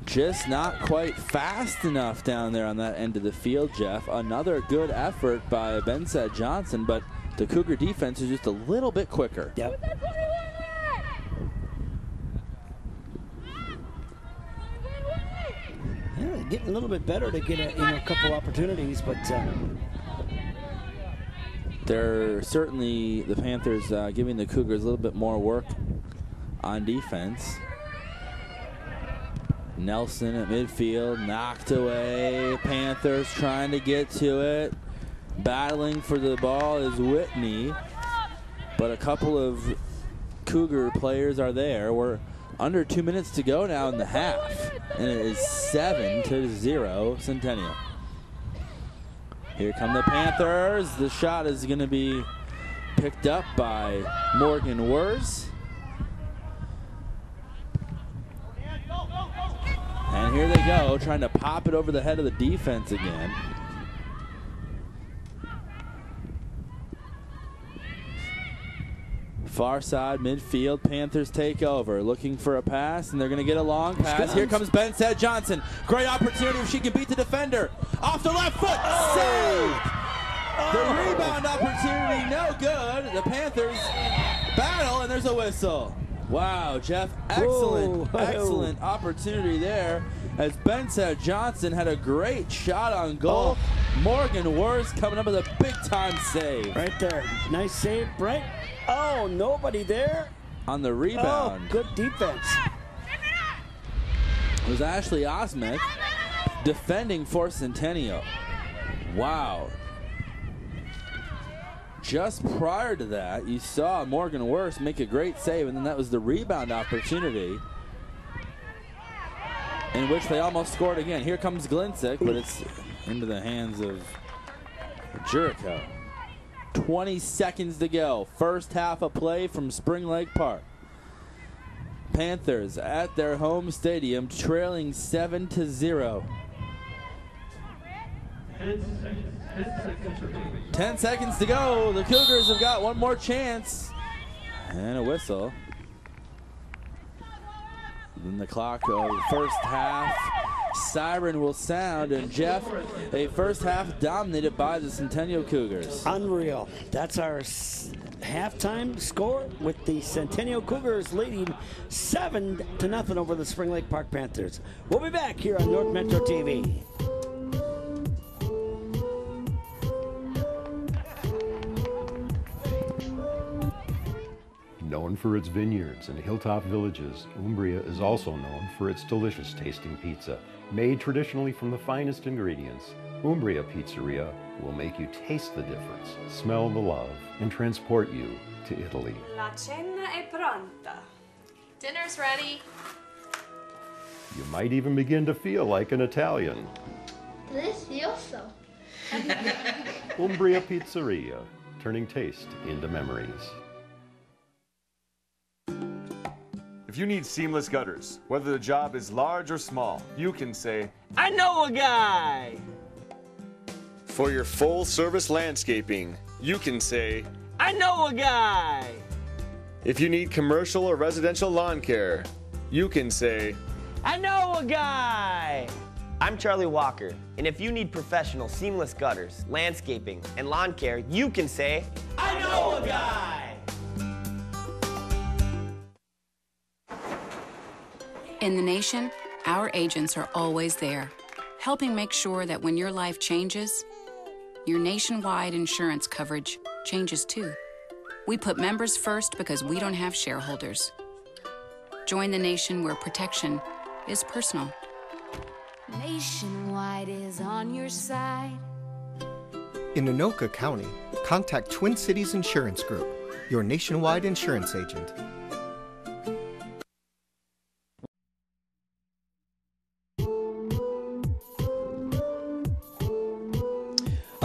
just not quite fast enough down there on that end of the field, Jeff. Another good effort by Bensett Johnson, but the Cougar defense is just a little bit quicker. Yep. Yeah, getting a little bit better to get a, you know, a couple opportunities, but uh, they're certainly the Panthers uh, giving the Cougars a little bit more work on defense. Nelson at midfield, knocked away. Panthers trying to get to it. Battling for the ball is Whitney, but a couple of Cougar players are there. We're under two minutes to go now in the half, and it is seven to zero Centennial. Here come the Panthers. The shot is going to be picked up by Morgan Wurs. And here they go, trying to pop it over the head of the defense again. Far side midfield, Panthers take over, looking for a pass, and they're going to get a long pass. Here comes Ben Bensette Johnson. Great opportunity if she can beat the defender. Off the left foot, oh. saved. Oh. The rebound opportunity, no good. The Panthers battle, and there's a whistle. Wow, Jeff, excellent, Whoa. (laughs) excellent opportunity there. As Bensette Johnson had a great shot on goal. Oh. Morgan Wurst coming up with a big time save Right there. Nice save, Brent. Oh, nobody there. on the Oh, rebound. good defense. It was Ashley Osmeth defending for Centennial. Wow. Just prior to that, you saw Morgan Wurst make a great save, and then that was the rebound opportunity in which they almost scored again. Here comes Glinsick, but it's into the hands of Jericho. 20 seconds to go. First half of play from Spring Lake Park. Panthers at their home stadium trailing 7 to 0. 10 seconds. 10 seconds remaining. 10 seconds to go. The Cougars have got one more chance. And a whistle. Then the clock of the first half siren will sound. And Jeff, a first half dominated by the Centennial Cougars. Unreal. That's our halftime score with the Centennial Cougars leading seven to nothing over the Spring Lake Park Panthers. We'll be back here on North Metro TV. Known for its vineyards and hilltop villages, Umbria is also known for its delicious tasting pizza. Made traditionally from the finest ingredients, Umbria Pizzeria will make you taste the difference, smell the love, and transport you to Italy. La cena è pronta. Dinner's ready. You might even begin to feel like an Italian. Delicioso. (laughs) Umbria Pizzeria, turning taste into memories. You need seamless gutters, whether the job is large or small, you can say, I know a guy. for your full service landscaping, you can say, I know a guy. if you need commercial or residential lawn care, you can say, I know a guy. I'm Charlie Walker, and if you need professional seamless gutters, landscaping, and lawn care, you can say, I know a guy. In the nation, our agents are always there, helping make sure that when your life changes, your nationwide insurance coverage changes too. We put members first because we don't have shareholders. Join the nation where protection is personal. Nationwide is on your side. In Anoka County, contact Twin Cities Insurance Group, your nationwide insurance agent.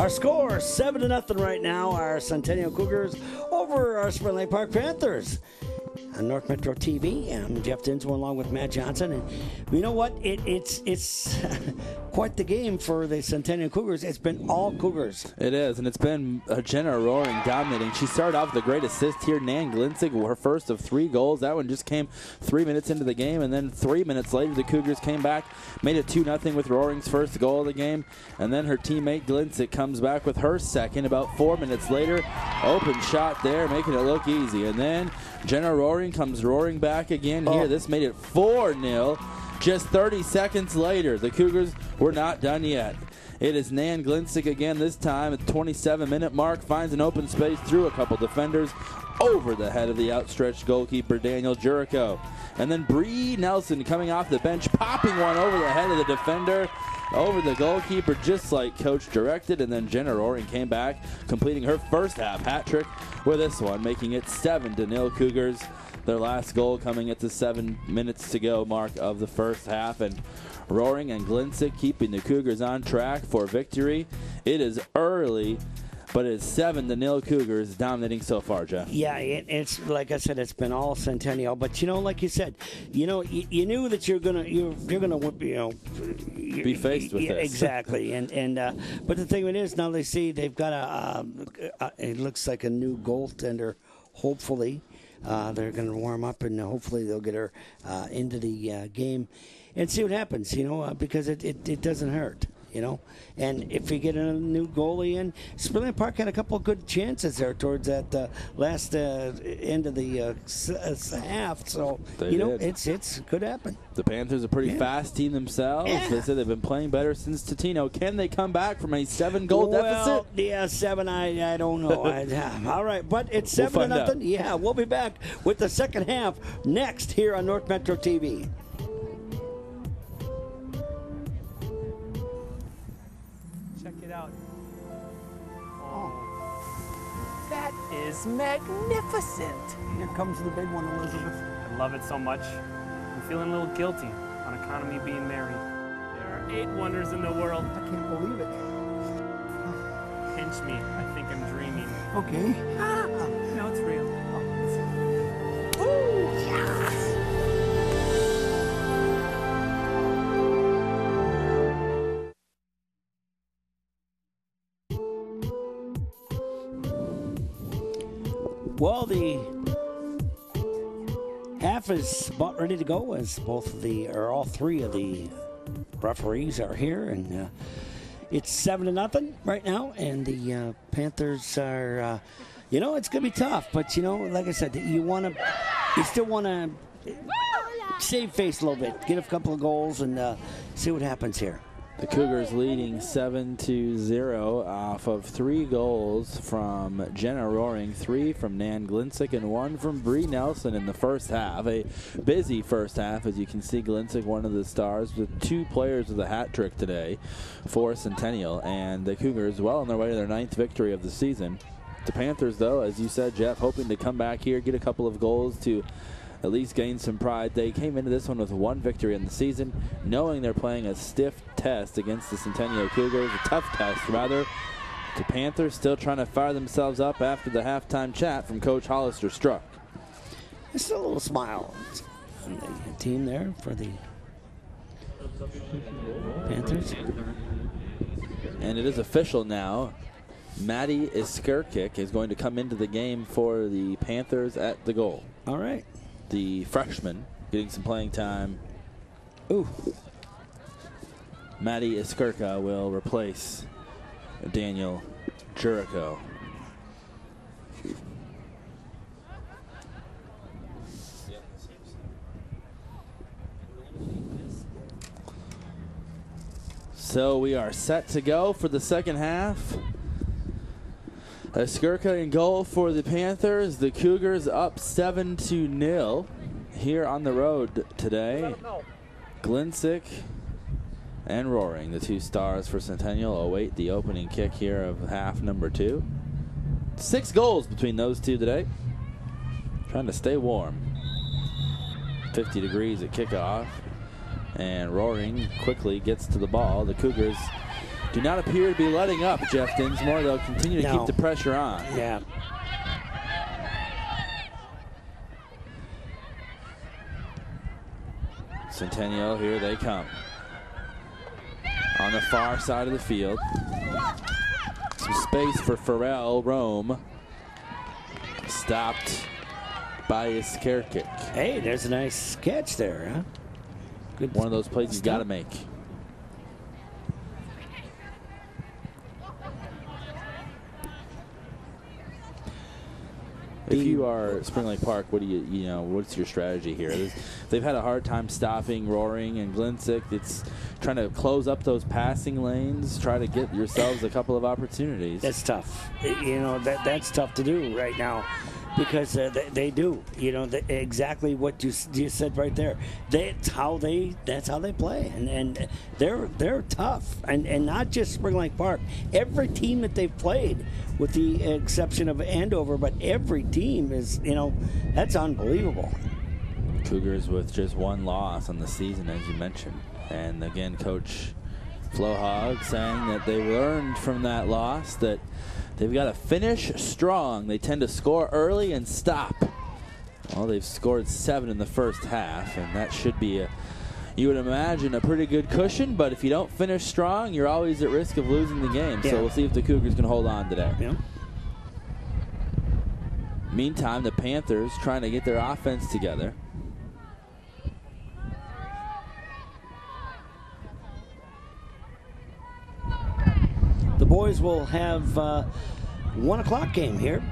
Our score seven to nothing right now. Our Centennial Cougars over our Spring Lake Park Panthers. On North Metro TV, I'm Jeff Dinsmore along with Matt Johnson, and you know what? It, it's it's (laughs) quite the game for the Centennial Cougars. It's been all Cougars. It is, and it's been Jenna Roaring dominating. She started off with a great assist here. Nan Glinzig, her first of three goals. That one just came three minutes into the game, and then three minutes later, the Cougars came back, made it 2 0 with Roaring's first goal of the game. And then her teammate Glinzig comes back with her second about four minutes later. Open shot there, making it look easy. And then Jenna Roaring comes roaring back again here. Oh. This made it 4 0. Just 30 seconds later, the Cougars were not done yet. It is Nan Glinsick again, this time at the 27 minute mark. Finds an open space through a couple defenders over the head of the outstretched goalkeeper, Daniel Jericho. And then Bree Nelson coming off the bench, popping one over the head of the defender, over the goalkeeper, just like coach directed. And then Jenna Roaring came back, completing her first half hat trick with this one, making it 7 to nil Cougars. Their last goal coming at the seven minutes to go mark of the first half. And Roaring and Glinsick keeping the Cougars on track for victory. It is early, but it's seven to nil Cougars dominating so far, Jeff. Yeah, it, it's like I said, it's been all Centennial. But you know, like you said, you know, you, you knew that you're gonna you're, you're gonna you know be faced with yeah, this (laughs) exactly. and and uh, but the thing of it is, now they see they've got a, um, a it looks like a new goaltender, hopefully. Uh, they're going to warm up and hopefully they'll get her uh, into the uh, game and see what happens, you know, uh, because it, it, it doesn't hurt you know. And if we get a new goalie in, Spring Lake Park had a couple of good chances there towards that uh, last uh, end of the uh, s- half. So They you know, did. it's it's could happen. The Panthers are a pretty Yeah. fast team themselves. Yeah. They said they've been playing better since Totino. Can they come back from a seven goal well, deficit? Yeah, seven. I I don't know. I, (laughs) all right, but it's We'll seven to find out. nothing. Yeah, we'll be back with the second half next here on North Metro TV. Is magnificent. Here comes the big one, Elizabeth. I love it so much. I'm feeling a little guilty on account of me being married. There are eight wonders in the world. I can't believe it. Pinch me. I think I'm dreaming. Okay. Ah, no, it's real. Oh. Well, the half is about ready to go as both of the, or all three of the referees are here, and uh, it's seven to nothing right now, and the uh, Panthers are, uh, you know, it's gonna be tough, but you know, like I said, you want to, you still want to save face a little bit, get a couple of goals, and uh, see what happens here. The Cougars leading 7 to 0 off of three goals from Jenna Roaring, three from Nan Glinsick, and one from Bree Nelson in the first half. A busy first half, as you can see. Glinsick, one of the stars, with two players with a hat trick today for Centennial. And the Cougars, well on their way to their ninth victory of the season. The Panthers, though, as you said, Jeff, hoping to come back here, get a couple of goals to at least gain some pride. They came into this one with one victory in the season, knowing they're playing a stiff test against the Centennial Cougars, a tough test, rather. The Panthers still trying to fire themselves up after the halftime chat from Coach Hollister Struck. Just a little smile from the team there for the Panthers. And it is official now. Maddie Iskirkik is going to come into the game for the Panthers at the goal. All right. The freshman getting some playing time. Ooh. Maddie Iskirka will replace Daniel Jericho. So we are set to go for the second half. A Skirka in goal for the Panthers. The Cougars up 7 to nil here on the road today. Glinsick and Roaring, the two stars for Centennial, await the opening kick here of half number two. Six goals between those two today. Trying to stay warm. 50 degrees at kickoff. And Roaring quickly gets to the ball. The Cougars do not appear to be letting up, Jeff Dinsmore. They'll continue to No. keep the pressure on. Yeah. Centennial, here they come. On the far side of the field. Some space for Pharrell Rome. Stopped by Iskirkik. Hey, there's a nice catch there, huh? Good. One of those plays he's Stop. got to make. If you are Spring Lake Park, what do you you know? What's your strategy here? They've had a hard time stopping Roaring and Glensick. It's trying to close up those passing lanes, try to get yourselves a couple of opportunities. That's tough. You know that that's tough to do right now because uh, they, they, do. You know the, exactly what you you said right there. That's how they that's how they play, and and they're they're tough, and and not just Spring Lake Park. Every team that they've played, with the exception of Andover, but every team is you know that's unbelievable. Cougars with just one loss on the season, as you mentioned, and again, Coach Flo Hogg saying that they learned from that loss that They've got to finish strong. They tend to score early and stop. Well, they've scored seven in the first half, and that should be a, you would imagine, a pretty good cushion. But if you don't finish strong, you're always at risk of losing the game. Yeah. So we'll see if the Cougars can hold on today. Yeah. Meantime, the Panthers trying to get their offense together. the boys will have uh, one o'clock game here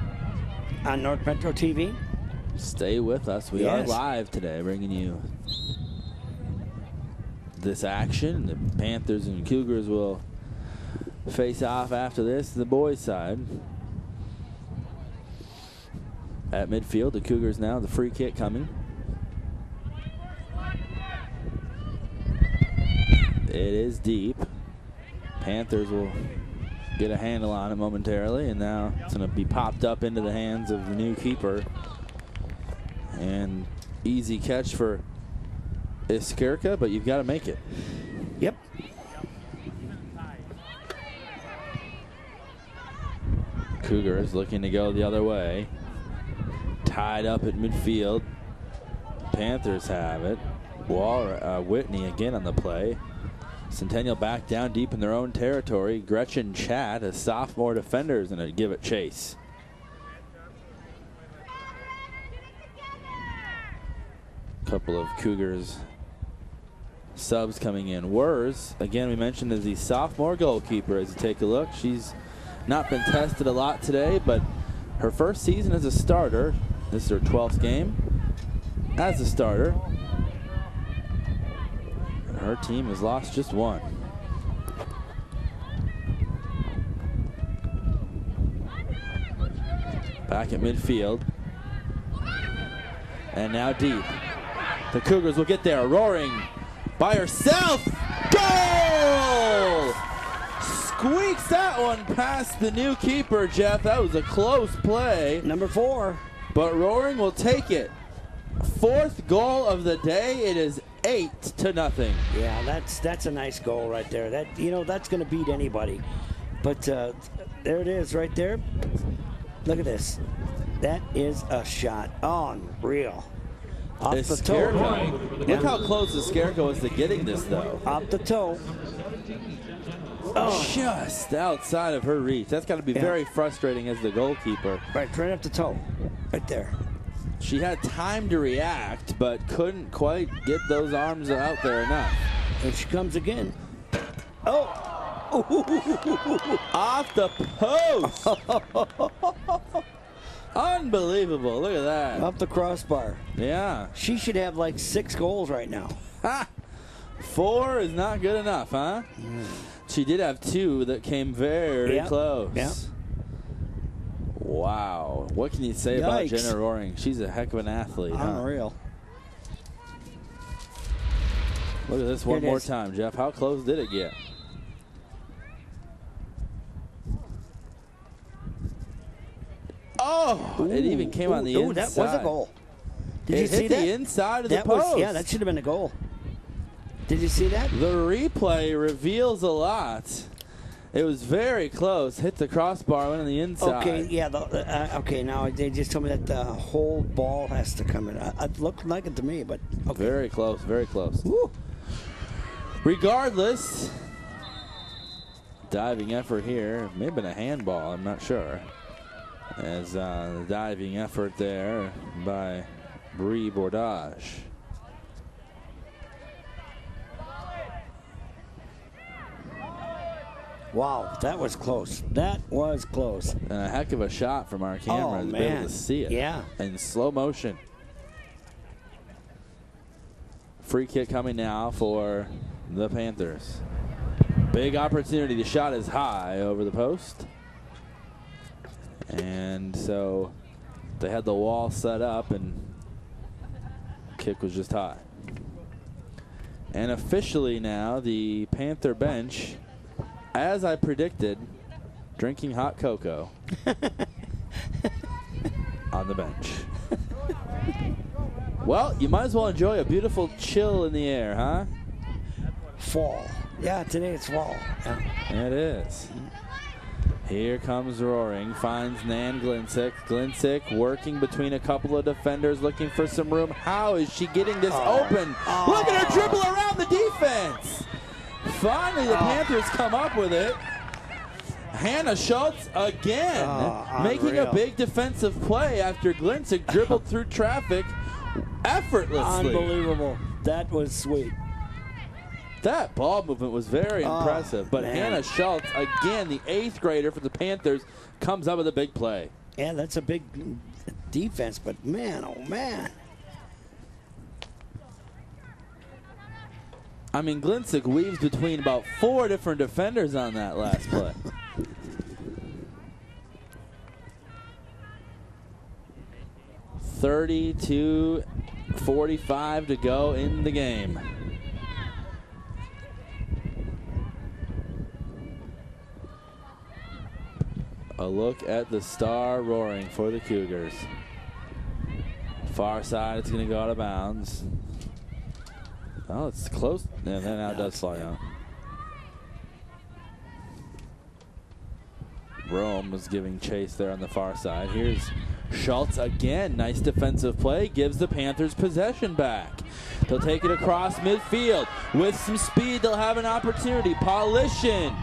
on North Metro TV. Stay with us. We yes. are live today, bringing you this action. The Panthers and Cougars will face off after this. The boys' side. At midfield, the Cougars now, the free kick coming. It is deep. Panthers will get a handle on it momentarily, and now it's going to be popped up into the hands of the new keeper. And easy catch for Iskerka, but you've got to make it. Yep. Cougars looking to go the other way. Tied up at midfield. Panthers have it. Wall, uh, Whitney again on the play. Centennial back down deep in their own territory. Gretchen Chad, a sophomore defender, is going to give it chase. Couple of Cougars subs coming in. Wurs, again, we mentioned as the sophomore goalkeeper. As you take a look, she's not been tested a lot today, but her first season as a starter, this is her 12th game as a starter, her team has lost just one. Back at midfield. And now deep. The Cougars will get there. Roaring by herself. Goal! Squeaks that one past the new keeper, Jeff. That was a close play. Number four. But Roaring will take it. Fourth goal of the day. It is eight to nothing. Yeah, that's that's a nice goal right there. That you know that's going to beat anybody. But uh, there it is right there. Look at this. That is a shot. Unreal. Off the toe. Look how close the Scarecrow is to getting this, though. Off the toe. Oh. Just outside of her reach. That's got to be yeah. very frustrating as the goalkeeper. Right, right up the toe. Right there. She had time to react, but couldn't quite get those arms out there enough. And she comes again. Oh! (laughs) Off the post! (laughs) Unbelievable. Look at that. Off the crossbar. Yeah. She should have like six goals right now. Ha! Four is not good enough, huh? Mm. She did have two that came very yep. close. Yeah. Wow. What can you say Yikes. about Jenna Roaring? She's a heck of an athlete. Unreal. Huh? Look at this one more is. time, Jeff. How close did it get? Oh, ooh, it even came ooh, on the ooh, inside. That was a goal. Did it you see that? the inside of that the post. Was, yeah, that should have been a goal. Did you see that? The replay reveals a lot. It was very close. Hit the crossbar, went on the inside. Okay, yeah. The, uh, okay, now they just told me that the whole ball has to come in. Uh, it looked like it to me, but okay. Very close, very close. Woo. Regardless, diving effort here. May have been a handball, I'm not sure. As uh, the diving effort there by Brie Bordage. Wow, that was close. That was close. And a heck of a shot from our camera Oh, to be able to see it. Yeah. In slow motion. Free kick coming now for the Panthers. Big opportunity. The shot is high over the post. And so they had the wall set up and kick was just high. And officially now the Panther bench, as I predicted, drinking hot cocoa (laughs) on the bench. Well, you might as well enjoy a beautiful chill in the air, huh? Fall. Yeah, today it's fall. Yeah. It is. Here comes Roaring, finds Nan Glinsick. Glinsick working between a couple of defenders, looking for some room. How is she getting this Oh. open? Look at her dribble around the defense. Finally, the Oh. Panthers come up with it. Hannah Schultz again, Oh, making a big defensive play after Glinsick dribbled through traffic effortlessly. Unbelievable. That was sweet. That ball movement was very Oh, impressive. But man. Hannah Schultz, again, the eighth grader for the Panthers, comes up with a big play. Yeah, that's a big defense, but man, oh man. I mean, Glinsick weaves between about four different defenders on that last play. Thirty-two, forty-five to go in the game. A look at the star roaring for the Cougars. Far side, it's going to go out of bounds. Oh, it's close. And then now it does fly out. Rome was giving chase there on the far side. Here's Schultz again. Nice defensive play. Gives the Panthers possession back. They'll take it across midfield. With some speed, they'll have an opportunity. Paulishin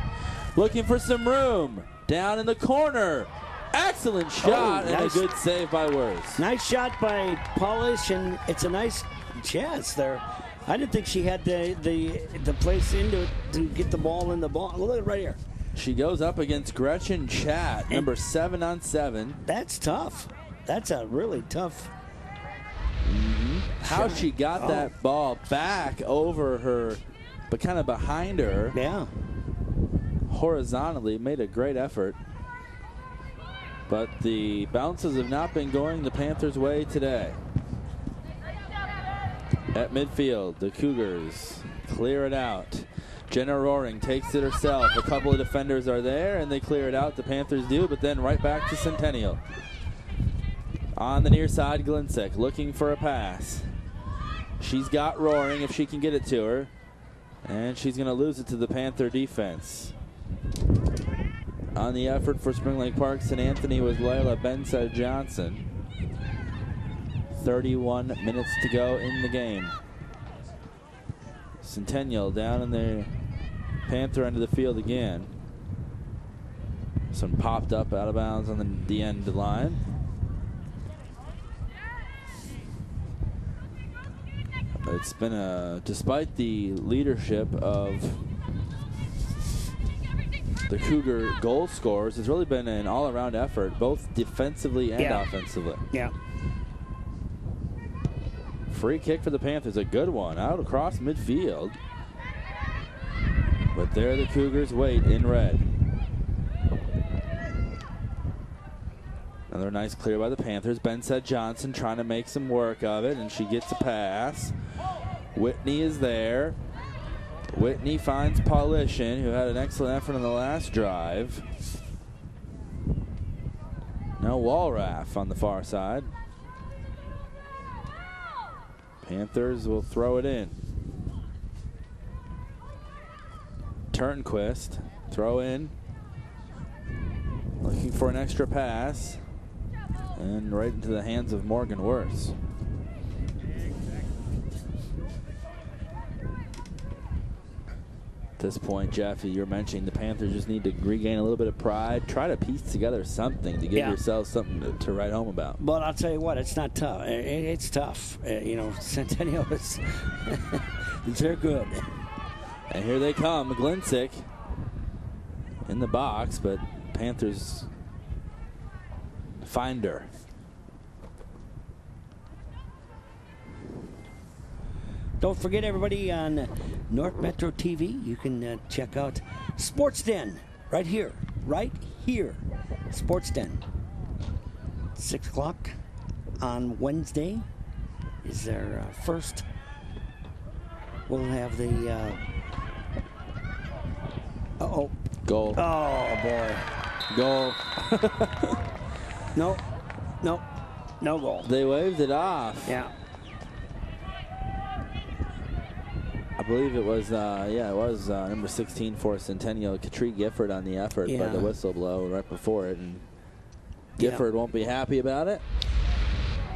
looking for some room. Down in the corner. Excellent oh, shot and nice. a good save by Worth. Nice shot by Polish, and it's a nice chance there. I didn't think she had the the the place into it to get the ball in the ball. Look at it right here. She goes up against Gretchen Chat, number seven on seven. That's tough. That's a really tough. How she got Oh. that ball back over her, but kind of behind her. Yeah. Horizontally, made a great effort. But the bounces have not been going the Panthers' way today. At midfield, the Cougars clear it out. Jenna Roaring takes it herself. A couple of defenders are there, and they clear it out. The Panthers do, but then right back to Centennial. On the near side, Glinsick looking for a pass. She's got Roaring if she can get it to her. And she's going to lose it to the Panther defense. On the effort for Spring Lake Park, St. Anthony was Layla Bensett Johnson. 31 minutes to go in the game. Centennial down in the Panther end of the field again. Some popped up out of bounds on the, the end line. It's been a, despite the leadership of the Cougar goal scorers, it's really been an all around effort, both defensively and Yeah. offensively. Yeah. Free kick for the Panthers, a good one out across midfield. But there the Cougars wait in red. Another nice clear by the Panthers. Bensett Johnson trying to make some work of it, and she gets a pass. Whitney is there. Whitney finds Paulishin, who had an excellent effort on the last drive. Now Walraff on the far side. Panthers will throw it in. Turnquist, throw in. Looking for an extra pass. And right into the hands of Morgan Worth. At this point, Jeff, you're mentioning the Panthers just need to regain a little bit of pride. Try to piece together something to give Yeah. yourselves something to, to write home about. But I'll tell you what, it's not tough. It- It's tough. Uh, you know, (laughs) Centennial is (laughs) they're good. And here they come, Glinsick. in the box, but Panthers find Don't forget, everybody, on North Metro TV, you can uh, check out Sports Den right here, right here. Sports Den. Six o'clock on Wednesday is our uh, first. We'll have the. Uh oh. Goal. Oh boy. Goal. (laughs) no. No. No goal. They waved it off. Yeah. I believe it was, uh, yeah, it was uh, number 16 for Centennial, Katrie Gifford on the effort, Yeah. but the whistle blow right before it, and Yeah. Gifford won't be happy about it.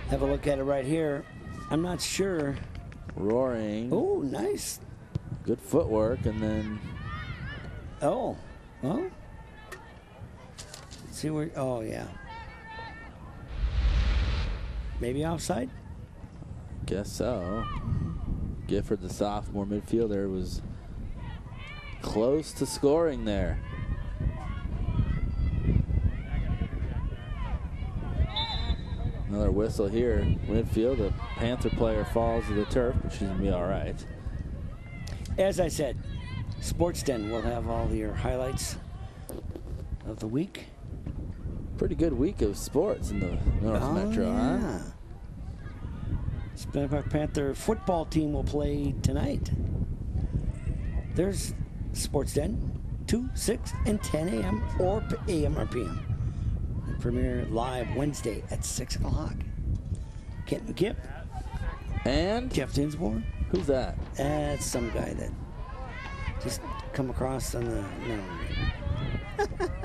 Have a look at it right here. I'm not sure. Roaring. Oh, nice. Good footwork, and then Oh, well. See where? Oh, yeah. Maybe offside. guess so. Gifford, the sophomore midfielder, was close to scoring there. Another whistle here. Midfield, the Panther player falls to the turf, but she's going to be all right. As I said, Sports Den will have all your highlights of the week. Pretty good week of sports in the North Oh, Metro, yeah. huh? Panther football team will play tonight. There's Sports Den, 2, 6, and 10 a.m. or a.m. or p.m. The premiere live Wednesday at 6 o'clock. Kent McKip. And? Jeff Dinsmore. Who's that? That's some guy that just come across on the. No.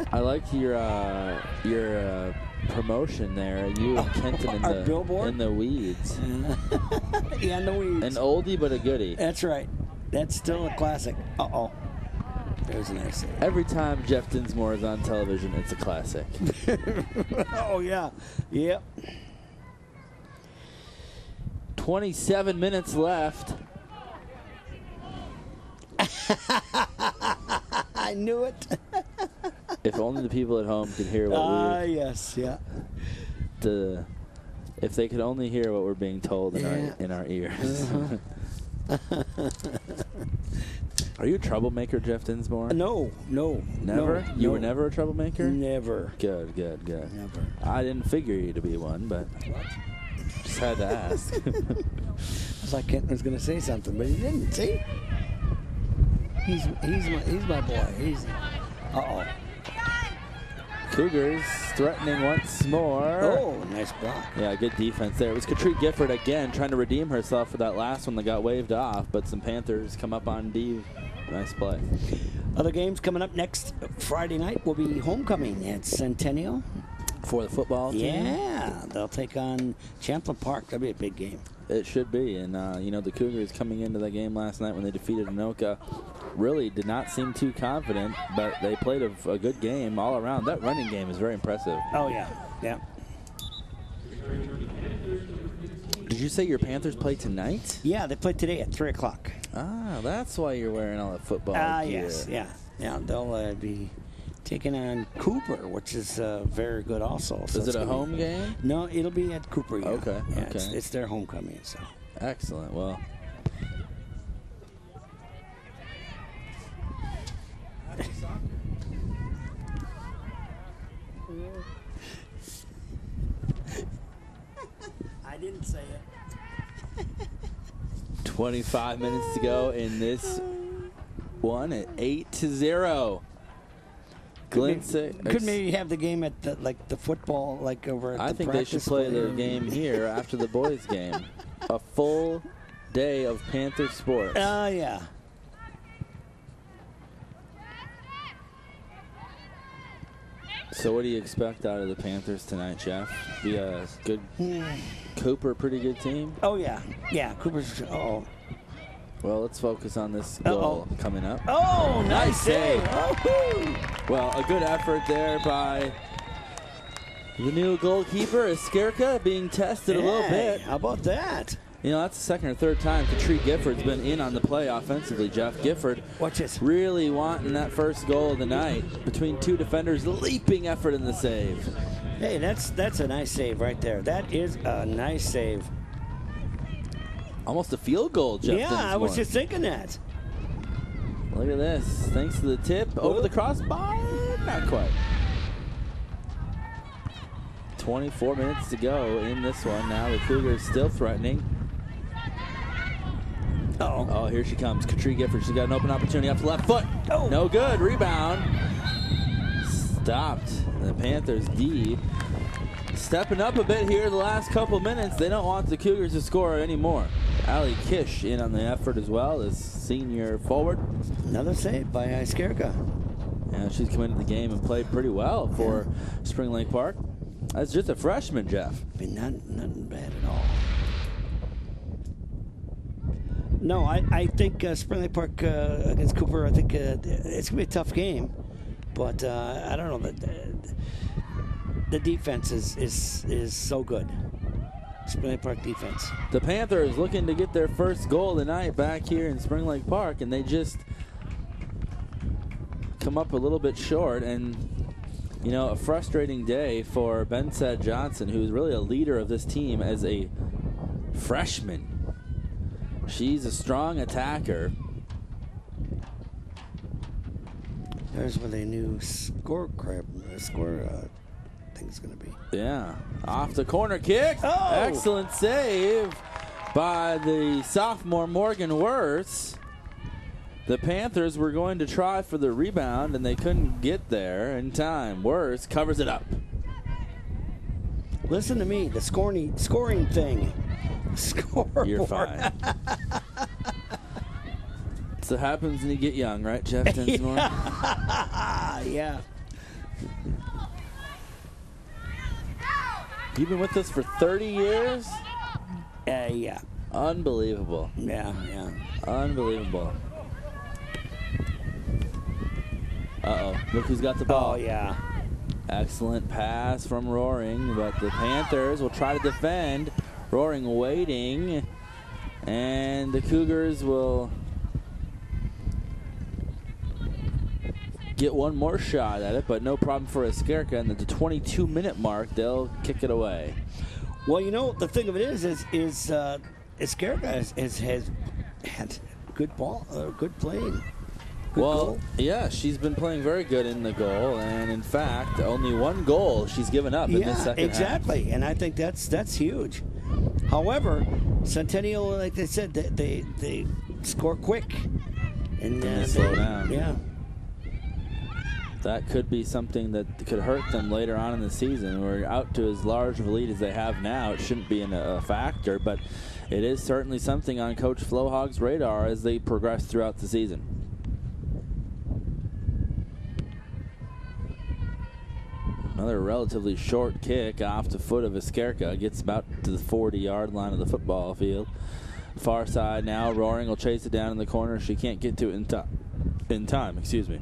(laughs) I like your uh, your uh, promotion there. You and Kenton in Our the billboard? in the weeds. (laughs) yeah, in the weeds. An oldie but a goodie. That's right. That's still a classic. Uh oh. There's an exit. Every time Jeff Dinsmore is on television, it's a classic. (laughs) oh yeah. Yep. 27 minutes left. (laughs) I knew it. If only the people at home could hear what Ah, we yes, yeah. the if they could only hear what we're being told in Yeah. our in our ears. Uh-huh. (laughs) Are you a troublemaker, Jeff Dinsmore? No, no, Never? no, you no. were never a troublemaker? Never. Good, good, good. Never. I didn't figure you to be one, but just had to ask. (laughs) I was like Kenton was going to say something, but he didn't. See? He's he's my he's my boy. He's. Uh oh. Cougars threatening once more. Oh, nice block. Yeah, good defense there. It was Katrie Gifford again trying to redeem herself for that last one that got waved off, but some Panthers come up on D. Nice play. Other games coming up next Friday night will be homecoming at Centennial. For the football team? Yeah, they'll take on Champlin Park. That'll be a big game. It should be. And, uh, you know, the Cougars coming into that game last night when they defeated Anoka really did not seem too confident, but they played a, a good game all around. That running game is very impressive. Oh yeah, yeah. Did you say your Panthers play tonight? Yeah, they play today at three o'clock. Ah, that's why you're wearing all that football Ah, gear. yes, yeah, yeah. They'll uh, be taking on Cooper, which is uh, very good also. So Is it's it a gonna be- home game? No, it'll be at Cooper. Yeah. Okay, Yeah, It's, okay. it's their homecoming. So Excellent. Well, I didn't say it. 25 minutes to go in this one at 8 to 0. Could, maybe, Six- could maybe have the game at the, like the football, like over at I the think they should play square. the game here after the boys' game. A full day of Panther sports. Oh yeah. So, what do you expect out of the Panthers tonight, Jeff? Be a good hmm. Cooper, pretty good team. Oh yeah, yeah. Cooper's. Oh, Well, let's focus on this Uh-oh. goal coming up. oh, nice save. Oh, Well, a good effort there by the new goalkeeper, Eskerka, being tested a little bit. How about that? You know, that's the second or third time Katrie Gifford's been in on the play offensively, Jeff. Gifford Watch this. really wanting that first goal of the night between two defenders, leaping effort in the save. Hey, that's that's a nice save right there. That is a nice save. Almost a field goal, Jeff. yeah, I was just thinking that. Look at this. Thanks to the tip. Over the crossbar. Not quite. 24 minutes to go in this one. Now the Cougars still threatening. Uh-oh. Oh, here she comes. Katrie Gifford. She's got an open opportunity off the left foot. Oh. No good. Rebound. Stopped. The Panthers D stepping up a bit here the last couple minutes. They don't want the Cougars to score anymore. Ali Kish in on the effort as well as senior forward. Another save by Eskerka. Yeah, she's come into the game and played pretty well for Spring Lake Park. That's just a freshman, Jeff. Been not, nothing bad at all. No, I, I think uh, Spring Lake Park uh, against Cooper, I think uh, it's going to be a tough game. But uh, I don't know. The, the defense is, is, is so good. Spring Lake Park defense. The Panthers looking to get their first goal tonight back here in Spring Lake Park, and they just come up a little bit short. And, you know, a frustrating day for Bensett Johnson, who's really a leader of this team as a freshman. She's a strong attacker. There's where the new score crab, uh, score uh, thing's going to be. Yeah. Off the corner kick. Oh! Excellent save by the sophomore Morgan Worth. The Panthers were going to try for the rebound and they couldn't get there in time. Worth covers it up. Listen to me, the scoring scoring thing. (laughs) Scoreboard. You're fine. (laughs) so it happens when you get young, right, Jeff (laughs) Dinsmore? yeah. You've been with us for 30 years? Uh, yeah. Unbelievable. Yeah, yeah. Unbelievable. Uh oh. Look who's got the ball. Oh, yeah. Excellent pass from Roaring, but the Panthers will try to defend. Roaring waiting, and the Cougars will get one more shot at it, but no problem for Eskerka. And at the 22 minute mark, they'll kick it away. Well, you know the thing of it is, is is uh, Eskerka has, has has had good ball, uh, good playing. Good well, goal. yeah, she's been playing very good in the goal, and in fact, only one goal she's given up in yeah, this second half. exactly, and I think that's that's huge. However, Centennial, like they said, they they, they score quick, and uh, they slow down. Yeah, That could be something that could hurt them later on in the season. We're out to as large of a lead as they have now. It shouldn't be a factor, but it is certainly something on Coach Flohog's radar as they progress throughout the season. Another relatively short kick off the foot of Eskerka gets about to the 40 yard line of the football field. Far side now, Roaring will chase it down in the corner. She can't get to it in, in time. Excuse me.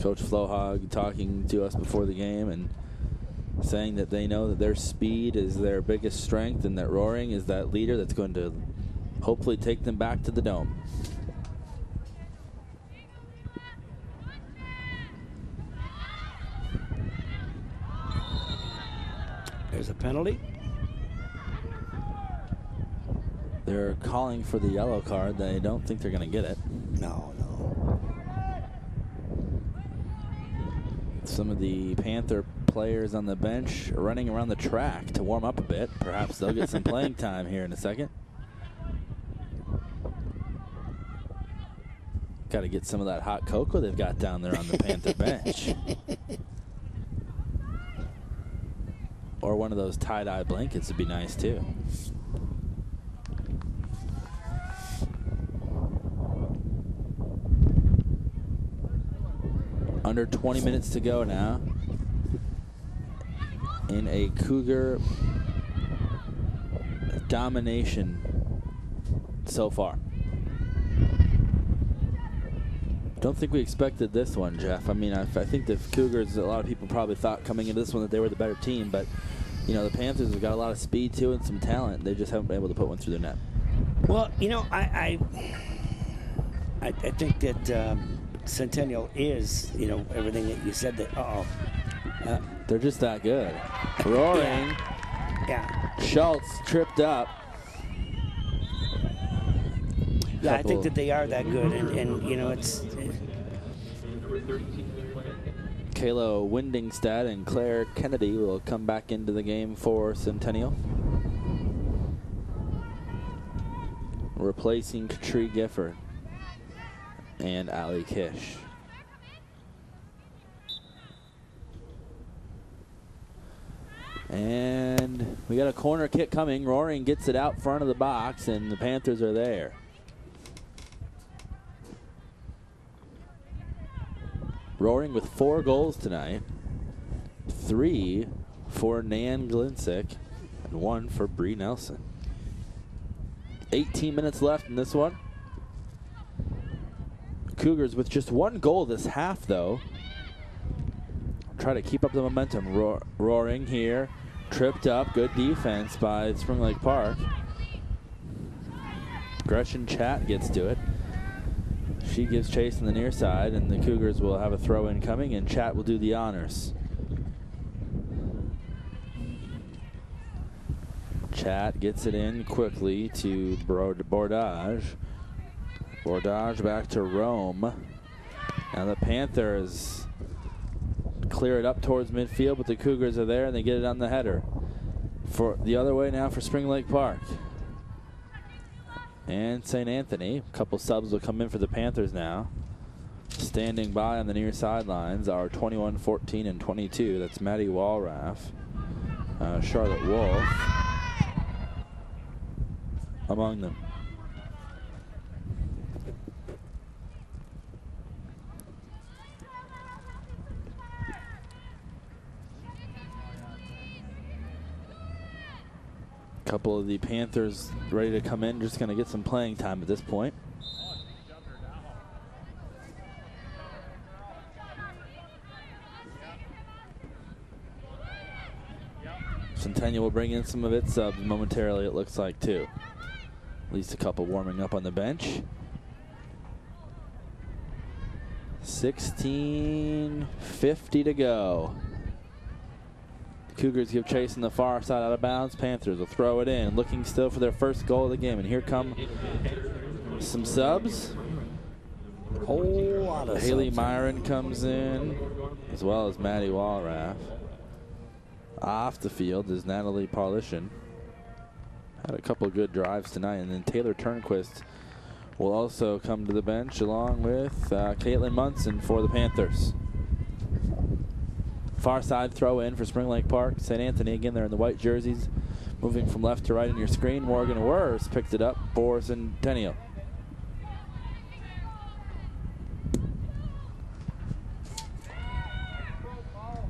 Coach Flohog talking to us before the game and saying that they know that their speed is their biggest strength and that Roaring is that leader that's going to hopefully take them back to the dome. there's a penalty. They're calling for the yellow card. They don't think they're going to get it. No, no. Some of the Panther players on the bench are running around the track to warm up a bit. Perhaps they'll get some (laughs) playing time here in a second. Got to get some of that hot cocoa they've got down there on the Panther (laughs) bench. Or one of those tie-dye blankets would be nice too. Under 20 minutes to go now. In a Cougar domination so far. Don't think we expected this one, Jeff. I mean, I, I think the Cougars, a lot of people probably thought coming into this one that they were the better team, but you know, the Panthers have got a lot of speed too and some talent. They just haven't been able to put one through their net. Well, you know, I I, I, think that um, Centennial is, you know, everything that you said. That uh oh, uh, They're just that good. Roaring. yeah, Schultz tripped up. yeah. I think that they are that good, and, and you know, it's Kayla Windingstad and Claire Kennedy will come back into the game for Centennial. Replacing Katrie Gifford and Ali Kish. And we got a corner kick coming. Roaring gets it out front of the box, and the Panthers are there. Roaring with four goals tonight. Three for Nan Glinsick and one for Bree Nelson. 18 minutes left in this one. Cougars with just one goal this half, though. Try to keep up the momentum. Roar, roaring here. Tripped up. Good defense by Spring Lake Park. Gretchen Chat gets to it. She gives chase on the near side, and the Cougars will have a throw in coming, and Chat will do the honors. Chat gets it in quickly to Bord- Bordage. Bordage back to Rome. And the Panthers clear it up towards midfield, but the Cougars are there and they get it on the header. For the other way now for Spring Lake Park. And St. Anthony. A couple subs will come in for the Panthers now. Standing by on the near sidelines are 21, 14, and 22. That's Maddie Walraff, uh, Charlotte Wolf among them. Couple of the Panthers ready to come in, just going to get some playing time at this point. Centennial will bring in some of its subs momentarily, it looks like, too. At least a couple warming up on the bench. 16.50 to go. Cougars give chase on the far side out of bounds. Panthers will throw it in, looking still for their first goal of the game. And here come some subs. whole lot of Haley subs. Myron comes in, as well as Maddie Walraff. Off the field is Natalie Parlishin. Had a couple good drives tonight. And then Taylor Turnquist will also come to the bench along with uh, Caitlin Munson for the Panthers. Far side throw in for Spring Lake Park. St. Anthony again, they're in the white jerseys. Moving from left to right on your screen. Morgan Worth picked it up for Centennial.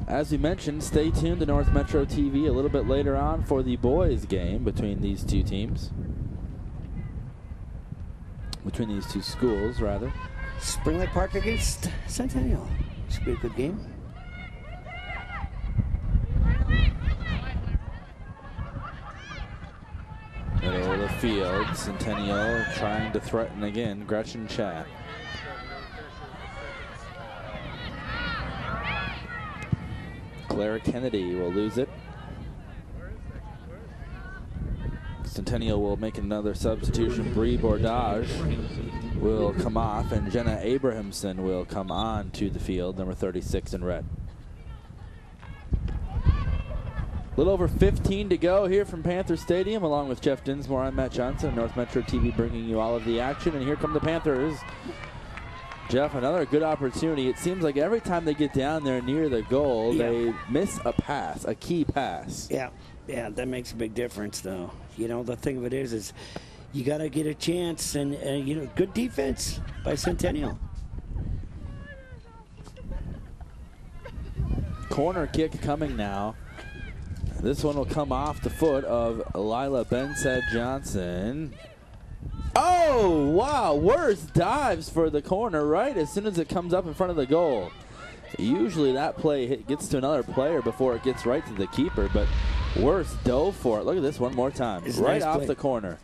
As we mentioned, stay tuned to North Metro TV a little bit later on for the boys' game between these two teams. Between these two schools, rather. Spring Lake Park against Centennial. Should be a good game. Middle of the field, Centennial trying to threaten again. Gretchen Chat. Clara Kennedy will lose it. Centennial will make another substitution. Bree Bordage will come off, and Jenna Abrahamson will come on to the field, number 36 in red. A little over 15 to go here from Panther Stadium, along with Jeff Dinsmore. I'm Matt Johnson, North Metro TV, bringing you all of the action. And here come the Panthers. Jeff, another good opportunity. It seems like every time they get down there near the goal, Yeah. they miss a pass, a key pass. Yeah, yeah, that makes a big difference, though. You know, the thing of it is, is you got to get a chance, and uh, you know, good defense by Centennial. Corner kick coming now. This one will come off the foot of Lila Bensett Johnson. Oh, wow. Worth dives for the corner right as soon as it comes up in front of the goal. Usually that play gets to another player before it gets right to the keeper, but Worth dough for it. Look at this one more time. It's right nice off play. the corner.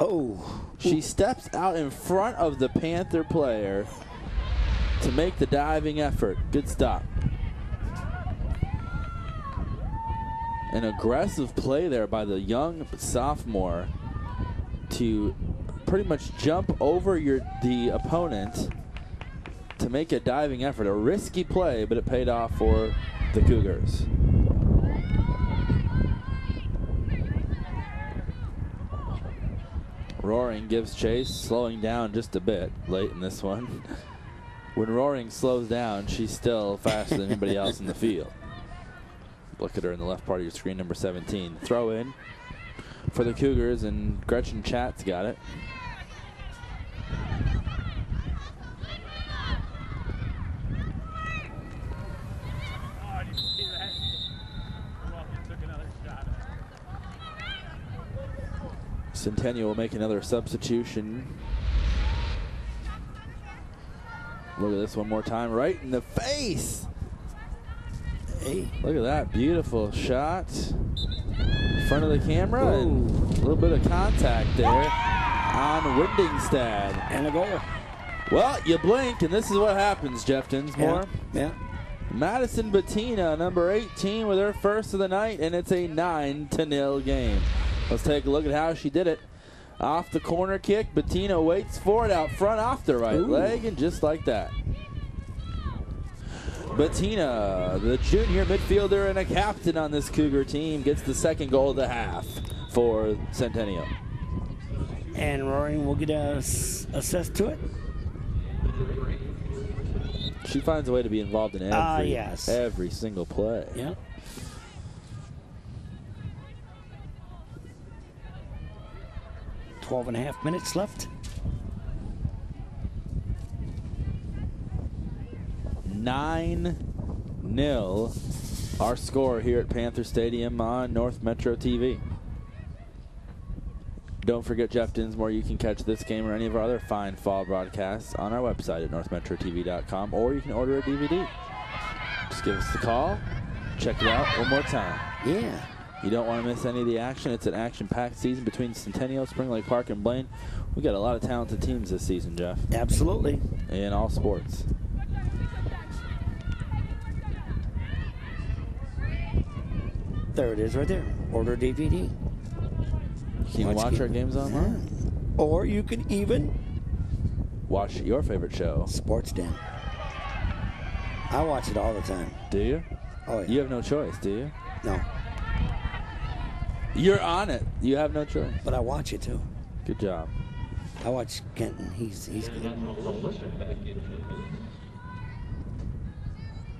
Oh. She steps out in front of the Panther player to make the diving effort. Good stop. An aggressive play there by the young sophomore to pretty much jump over your the opponent to make a diving effort. A risky play, but it paid off for the Cougars. Roaring gives chase, slowing down just a bit late in this one. (laughs) When Roaring slows down, she's still faster than anybody else in the field. Look at her in the left part of your screen, number 17. Throw in for the Cougars, and Gretchen Chat's got it. Centennial will make another substitution. Look at this one more time, right in the face. Hey. Look at that beautiful shot. In front of the camera and a little bit of contact there on Windingstad. And a goal. Well, you blink and this is what happens, Jeff Dinsmore. Yeah. yeah. Madison Bettina, number 18, with her first of the night, and it's a 9 to nil game. Let's take a look at how she did it. Off the corner kick, Bettina waits for it out front off the right Ooh. leg, and just like that. Bettina, the junior midfielder and a captain on this Cougar team, gets the second goal of the half for Centennial. And Roaring will get a assessed to it. She finds a way to be involved in every, Ah, yes. every single play. Yeah. Twelve and a half minutes left. Nine nil. Our score here at Panther Stadium on North Metro TV. Don't forget, Jeff Dinsmore, you can catch this game or any of our other fine fall broadcasts on our website at northmetrotv.com, or you can order a DVD. Just give us a call, check it out one more time. Yeah. You don't want to miss any of the action. It's an action-packed season between Centennial, Spring Lake Park, and Blaine. We got a lot of talented teams this season, Jeff. Absolutely. In all sports. There it is right there. Order DVD. Can you watch our games online? Or you can even Watch your favorite show. Sports Den. I watch it all the time. Do you? Oh, yeah. You have no choice, do you? No. You're on it. You have no choice. But I watch it too. Good job. I watch Kenton. He's he's good.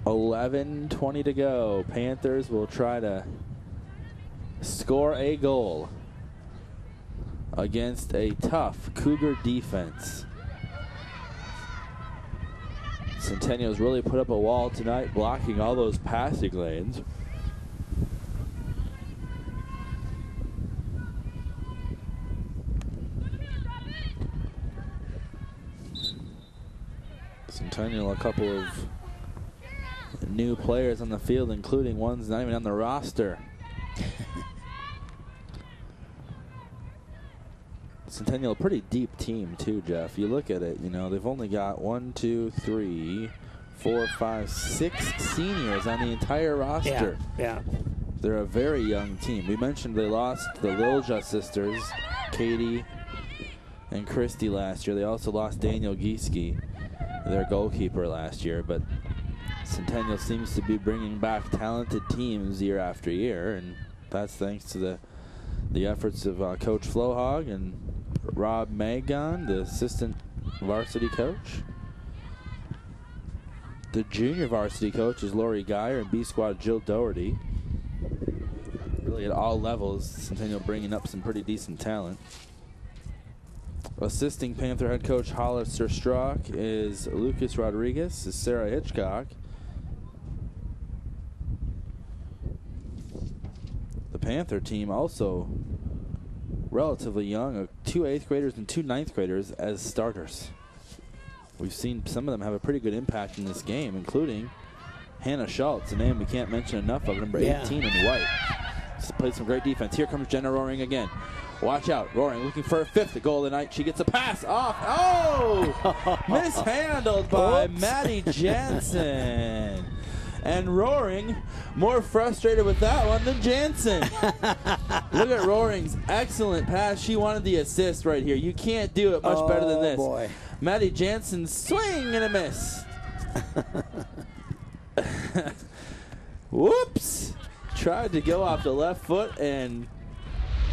11 20 to go. Panthers will try to score a goal against a tough Cougar defense. Centennial's really put up a wall tonight, blocking all those passing lanes. Centennial, a couple of new players on the field, including ones not even on the roster. (laughs) Centennial, a pretty deep team too, Jeff. You look at it, you know, they've only got one, two, three, four, five, six seniors on the entire roster. Yeah. They're a very young team. We mentioned they lost the Lilja sisters, Katie and Christy last year. They also lost Daniel Gieske, their goalkeeper last year, but Centennial seems to be bringing back talented teams year after year, and that's thanks to the the efforts of uh, Coach Flohog and Rob Magon, the assistant varsity coach. The junior varsity coach is Lori Geyer and B squad Jill Doherty. Really at all levels, Centennial bringing up some pretty decent talent. Assisting Panther head coach Hollister Strock is Lucas Rodriguez, is Sarah Hitchcock. The Panther team also relatively young, uh, two eighth graders and two ninth graders as starters. We've seen some of them have a pretty good impact in this game, including Hannah Schultz, a name we can't mention enough of, number Yeah. 18 in white. played some great defense. Here comes Jenna Roaring again. Watch out. Roaring looking for a fifth goal of the night. She gets a pass off. Oh! (laughs) Mishandled by Oops. Maddie Jansen. (laughs) And Roaring more frustrated with that one than Jansen. (laughs) Look at Roaring's excellent pass. She wanted the assist right here. You can't do it much better than Oh, this. boy. Maddie Jansen swing and a miss. (laughs) Whoops! Tried to go off the left foot and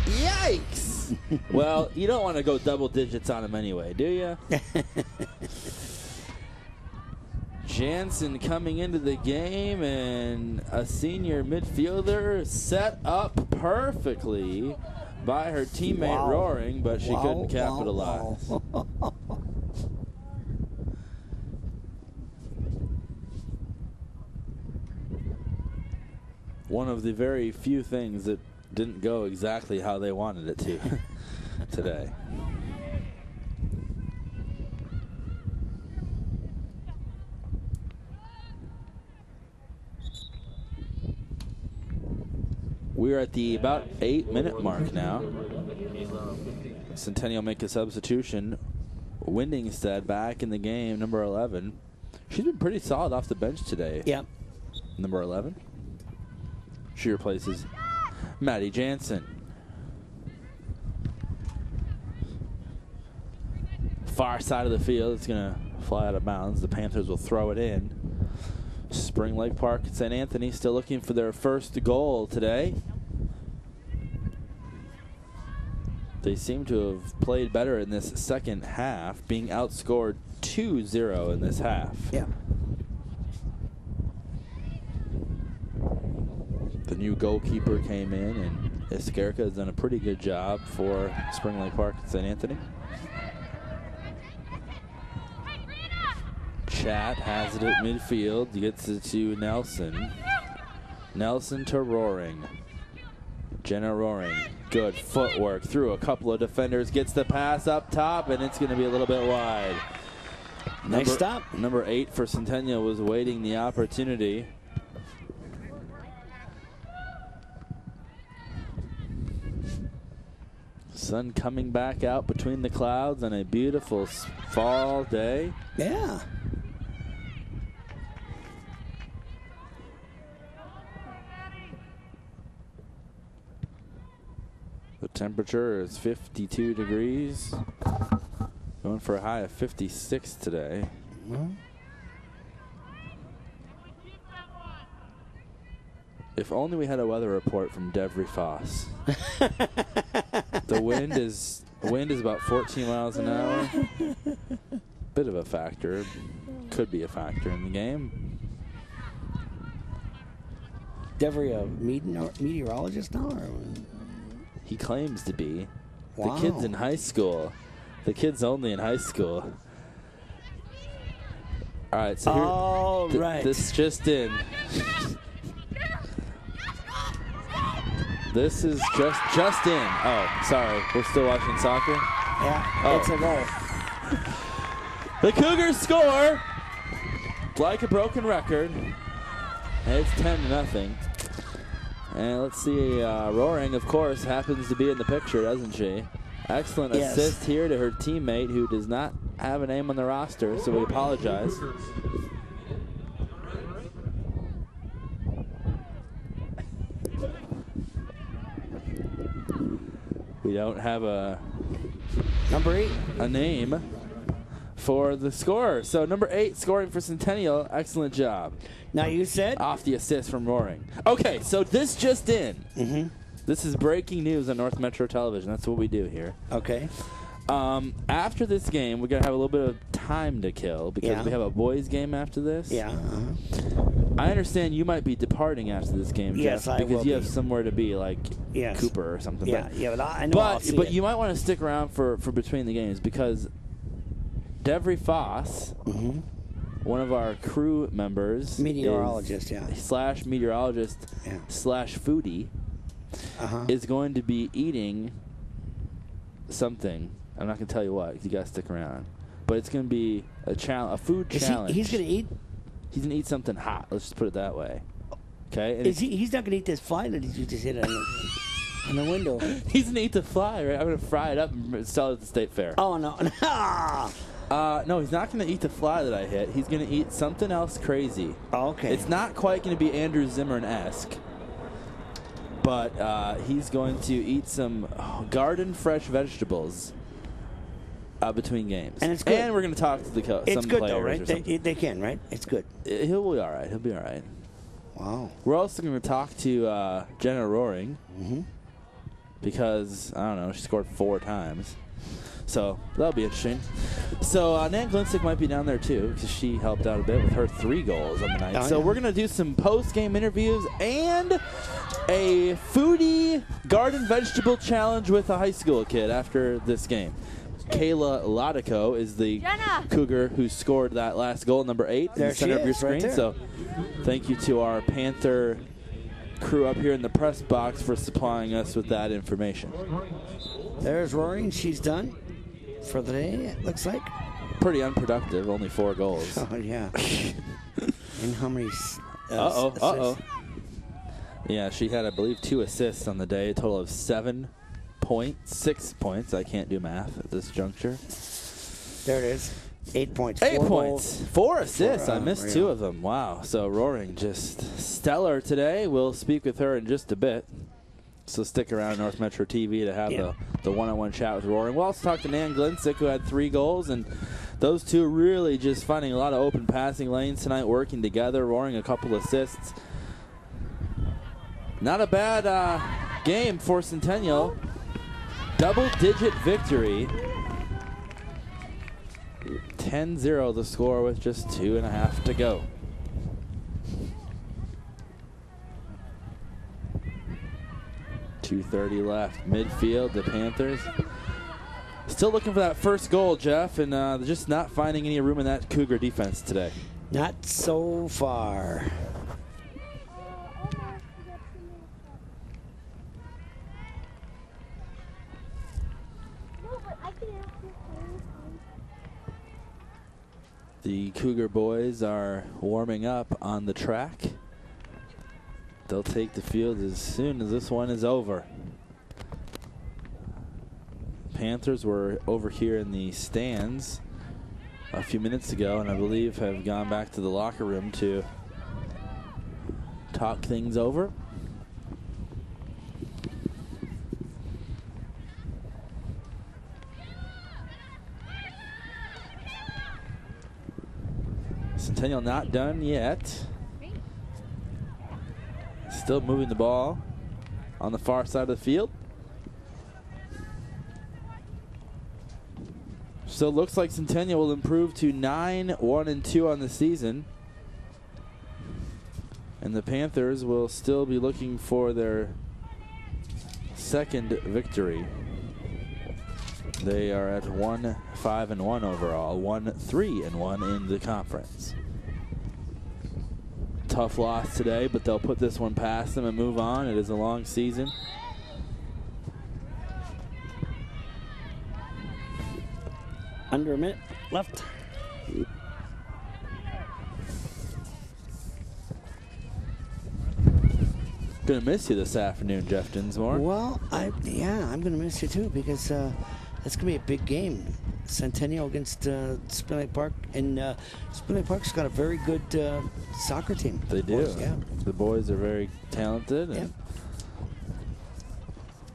yikes! (laughs) well, you don't want to go double digits on him anyway, do you? Jansen coming into the game and a senior midfielder set up perfectly by her teammate Wow. Roaring, but she Wow, couldn't capitalize. wow. One of the very few things that didn't go exactly how they wanted it to (laughs) today. We're at the about eight minute mark now. Centennial make a substitution. Windingstad back in the game, number 11. She's been pretty solid off the bench today. Yep. Number 11. She replaces Maddie Jansen. Far side of the field. It's going to fly out of bounds. The Panthers will throw it in. Spring Lake Park at St. Anthony still looking for their first goal today. They seem to have played better in this second half, being outscored 2 0 in this half. Yeah. The new goalkeeper came in, and Eskerka has done a pretty good job for Spring Lake Park at St. Anthony. Chat has it at midfield, gets it to Nelson. Nelson to Roaring. Jenna Roaring. Good footwork through a couple of defenders, gets the pass up top, and it's going to be a little bit wide. Nice Number- stop. Number eight for Centennial was waiting the opportunity. Sun coming back out between the clouds on a beautiful fall day. Yeah. The temperature is 52 degrees. Going for a high of 56 today. If only we had a weather report from Devry Foss. (laughs) the wind is wind is about 14 miles an hour. Bit of a factor. Could be a factor in the game. Devery a meteor- meteorologist now? Or? He claims to be. Wow. The kid's in high school. The kid's only in high school. All right, so here, All th- right. this just in. This is just just in. Oh, sorry, we're still watching soccer. Yeah, Oh. it's a goal. The Cougars score like a broken record. And it's 10 to nothing. And let's see, uh, Roaring, of course, happens to be in the picture, doesn't she? Excellent Yes. assist here to her teammate who does not have a name on the roster, so we apologize. We don't have a Number eight. a name for the scorer. So number eight scoring for Centennial. Excellent job. Now you said Off the assist from Roaring. Okay, so this just in. Mm-hmm. This is breaking news on North Metro Television. That's what we do here. Okay. Um, after this game, we're gonna have a little bit of time to kill because Yeah. we have a boys' game after this. Yeah. uh-huh. I understand you might be departing after this game, Yes, Jeff, I because you be. have somewhere to be, like Yes. Cooper or something. Yeah, but, yeah, but I- know I'll But but you might want to stick around for for between the games because Devry Foss, Mm-hmm. one of our crew members, Meteorologist, is- yeah. slash meteorologist Yeah. slash foodie, Uh-huh. is going to be eating something. I'm not gonna tell you what. You gotta stick around. But it's gonna be a challenge, a food Is he- challenge. he's gonna eat. He's gonna eat something hot. Let's just put it that way. Okay, and Is he? He's not gonna eat this fly that you just hit on the, on the window. (laughs) he's gonna eat the fly, right? I'm gonna fry it up and sell it at the state fair. Oh no! (laughs) Uh, no, he's not going to eat the fly that I hit. He's going to eat something else crazy. okay. It's not quite going to be Andrew Zimmern esque, but uh, he's going to eat some garden fresh vegetables uh, between games. And it's good. And we're going to talk to the co- it's some good though, right? They, they can, right? It's good. Uh, He'll be all right. He'll be all right. Wow. We're also going to talk to uh, Jenna Roaring Mm-hmm. because I don't know, she scored four times. So that'll be interesting. So uh, Nan Glinsick might be down there too because she helped out a bit with her three goals on the night. Oh, so yeah. we're gonna do some post-game interviews and a foodie garden vegetable challenge with a high school kid after this game. Kayla Latico is the Jenna. Cougar who scored that last goal, number eight, in the center of your is, right screen. so thank you to our Panther crew up here in the press box for supplying us with that information. There's Roaring. She's done for the day. It looks like. Pretty unproductive, only four goals. (laughs) Oh yeah. (laughs) and how many? Uh oh, assists? uh oh. Yeah, she had, I believe, two assists on the day, a total of seven points, six points. I can't do math at this juncture. There it is. Eight points. Eight Four points, goals. four assists. For, uh, I missed two of them. Wow. So Roaring just stellar today. We'll speak with her in just a bit. So stick around North Metro TV to have Yeah. the, the one-on-one chat with Roaring. We'll also talk to Nan Glinsick, who had three goals, and those two really just finding a lot of open passing lanes tonight, working together. Roaring a couple assists. Not a bad uh, game for Centennial. Double-digit victory. 10-0 the score with just two and a half to go. Two thirty left. Midfield, the Panthers. Still looking for that first goal, Jeff, and uh, just not finding any room in that Cougar defense today. Not so far. The Cougar boys are warming up on the track. They'll take the field as soon as this one is over. Panthers were over here in the stands a few minutes ago, and I believe have gone back to the locker room to talk things over. Centennial not done yet. Still moving the ball on the far side of the field. So it looks like Centennial will improve to 9 1 and 2 on the season. And the Panthers will still be looking for their second victory. They are at 1 5 and 1 overall, 1 3 and 1 in the conference. Tough loss today, but they'll put this one past them and move on. It is a long season. Under a minute left. Gonna miss you this afternoon, Jeff Dinsmore. Well, I yeah, I'm gonna miss you too because uh, that's gonna be a big game. Centennial against uh, Spring Lake Park, and uh, Spring Lake Park's got a very good uh, soccer team. They do. Yeah. The boys are very talented. And Yeah.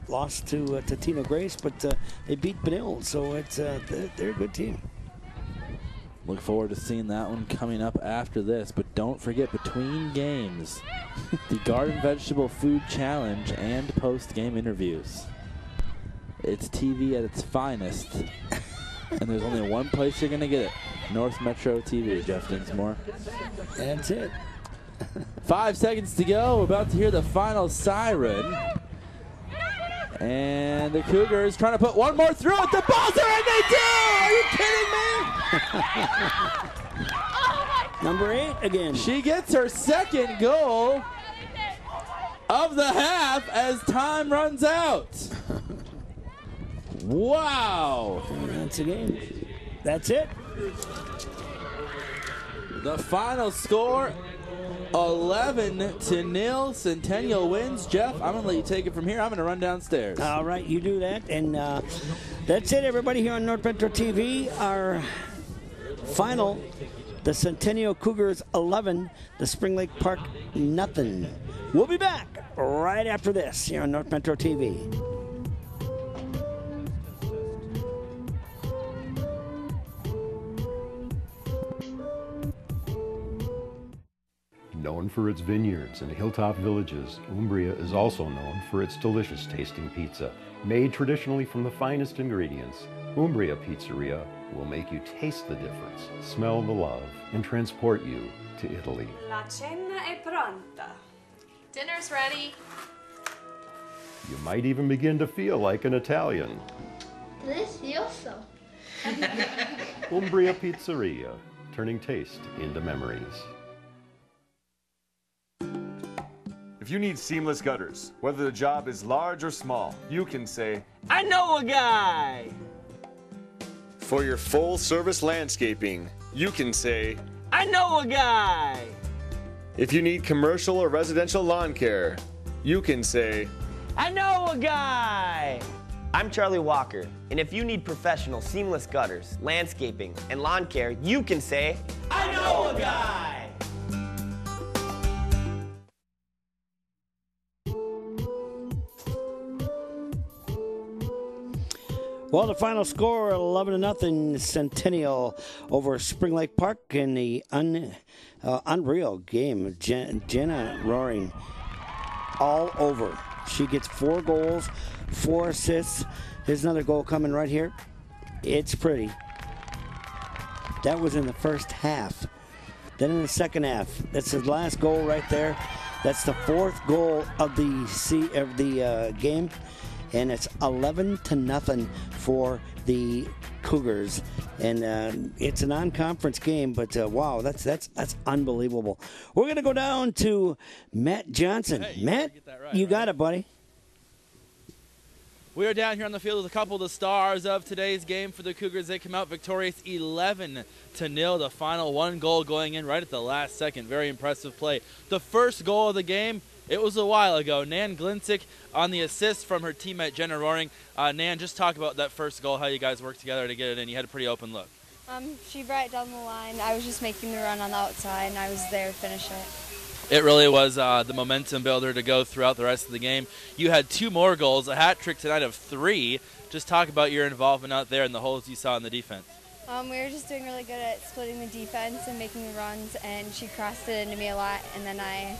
Lost to uh, Totino Grace, but uh, they beat Benilde, so it's uh, they're, they're a good team. Look forward to seeing that one coming up after this. But don't forget, between games, the Garden Vegetable Food Challenge and post game interviews. It's TV at its finest. (laughs) and there's only one place you're going to get it North Metro TV, Jeff Dinsmore. That's it. (laughs) Five seconds to go. We're about to hear the final siren. And the Cougars trying to put one more through it. The ball's there, and they do! Are you kidding me? (laughs) Number eight again. She gets her second goal of the half as time runs out. Wow. That's a game. That's it. The final score 11 to nil. Centennial wins. Jeff, I'm going to let you take it from here. I'm going to run downstairs. All right, you do that. And uh, that's it, everybody, here on North Metro TV. Our final the Centennial Cougars 11, the Spring Lake Park nothing. We'll be back right after this here on North Metro TV. Known for its vineyards and hilltop villages, Umbria is also known for its delicious tasting pizza. Made traditionally from the finest ingredients, Umbria Pizzeria will make you taste the difference, smell the love, and transport you to Italy. La cena è pronta. Dinner's ready. You might even begin to feel like an Italian. Delicioso. (laughs) Umbria Pizzeria, turning taste into memories. If you need seamless gutters, whether the job is large or small, you can say, I know a guy! For your full service landscaping, you can say, I know a guy! If you need commercial or residential lawn care, you can say, I know a guy! I'm Charlie Walker, and if you need professional seamless gutters, landscaping, and lawn care, you can say, I know a guy! Well, the final score 11 to nothing Centennial over Spring Lake Park in the un, uh, unreal game. Jen, Jenna Roaring all over. She gets four goals, four assists. Here's another goal coming right here. It's pretty. That was in the first half. Then in the second half, that's the last goal right there. That's the fourth goal of the of the uh, game and it's 11 to nothing for the Cougars. And uh, it's a non-conference game, but uh, wow, that's that's that's unbelievable. We're gonna go down to Matt Johnson. Hey, you Matt, right, you right? got it, buddy. We are down here on the field with a couple of the stars of today's game for the Cougars. They come out victorious 11 to nil. The final one goal going in right at the last second. Very impressive play. The first goal of the game. It was a while ago. Nan Glinsick on the assist from her teammate Jenna Roaring. Uh, Nan, just talk about that first goal, how you guys worked together to get it in. You had a pretty open look. Um, she brought it down the line. I was just making the run on the outside, and I was there to finish it. It really was uh, the momentum builder to go throughout the rest of the game. You had two more goals, a hat trick tonight of three. Just talk about your involvement out there and the holes you saw in the defense. Um, we were just doing really good at splitting the defense and making the runs, and she crossed it into me a lot, and then I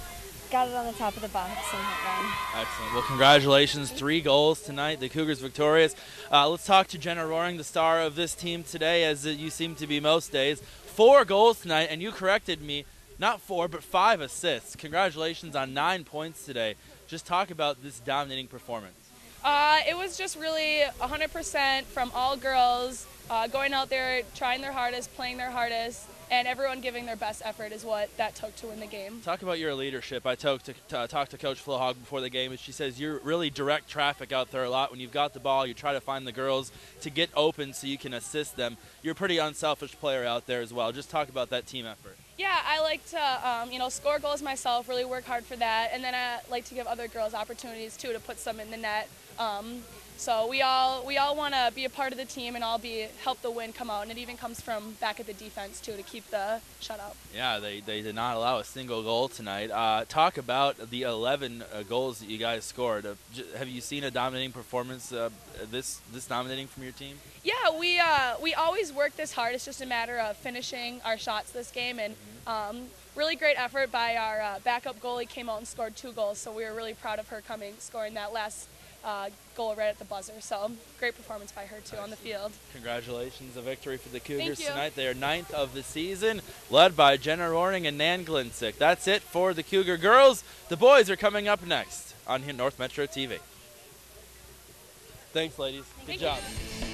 got it on the top of the box and hit one. Excellent. Well, congratulations. Three goals tonight. The Cougars victorious. Uh, let's talk to Jenna Roaring, the star of this team today, as you seem to be most days. Four goals tonight, and you corrected me. Not four, but five assists. Congratulations on nine points today. Just talk about this dominating performance. Uh, it was just really 100% from all girls, uh, going out there, trying their hardest, playing their hardest, and everyone giving their best effort is what that took to win the game. Talk about your leadership. I talked to, talked to Coach Flohog before the game, and she says you're really direct traffic out there a lot. When you've got the ball, you try to find the girls to get open so you can assist them. You're a pretty unselfish player out there as well. Just talk about that team effort. Yeah, I like to, um, you know, score goals myself, really work hard for that, and then I like to give other girls opportunities too to put some in the net. Um, so we all we all want to be a part of the team and all be help the win come out, and it even comes from back at the defense too to keep the shutout. Yeah, they, they did not allow a single goal tonight. Uh, talk about the 11 uh, goals that you guys scored. Uh, j- have you seen a dominating performance uh, this this dominating from your team? Yeah, we uh, we always work this hard. It's just a matter of finishing our shots this game, and um, really great effort by our uh, backup goalie. Came out and scored two goals, so we were really proud of her coming, scoring that last uh, goal right at the buzzer. So great performance by her too on the field. Congratulations, a victory for the Cougars tonight. They are ninth of the season, led by Jenna Roaring and Nan Glinsick. That's it for the Cougar girls. The boys are coming up next on here North Metro TV. Thanks, ladies. Good Thank job. you.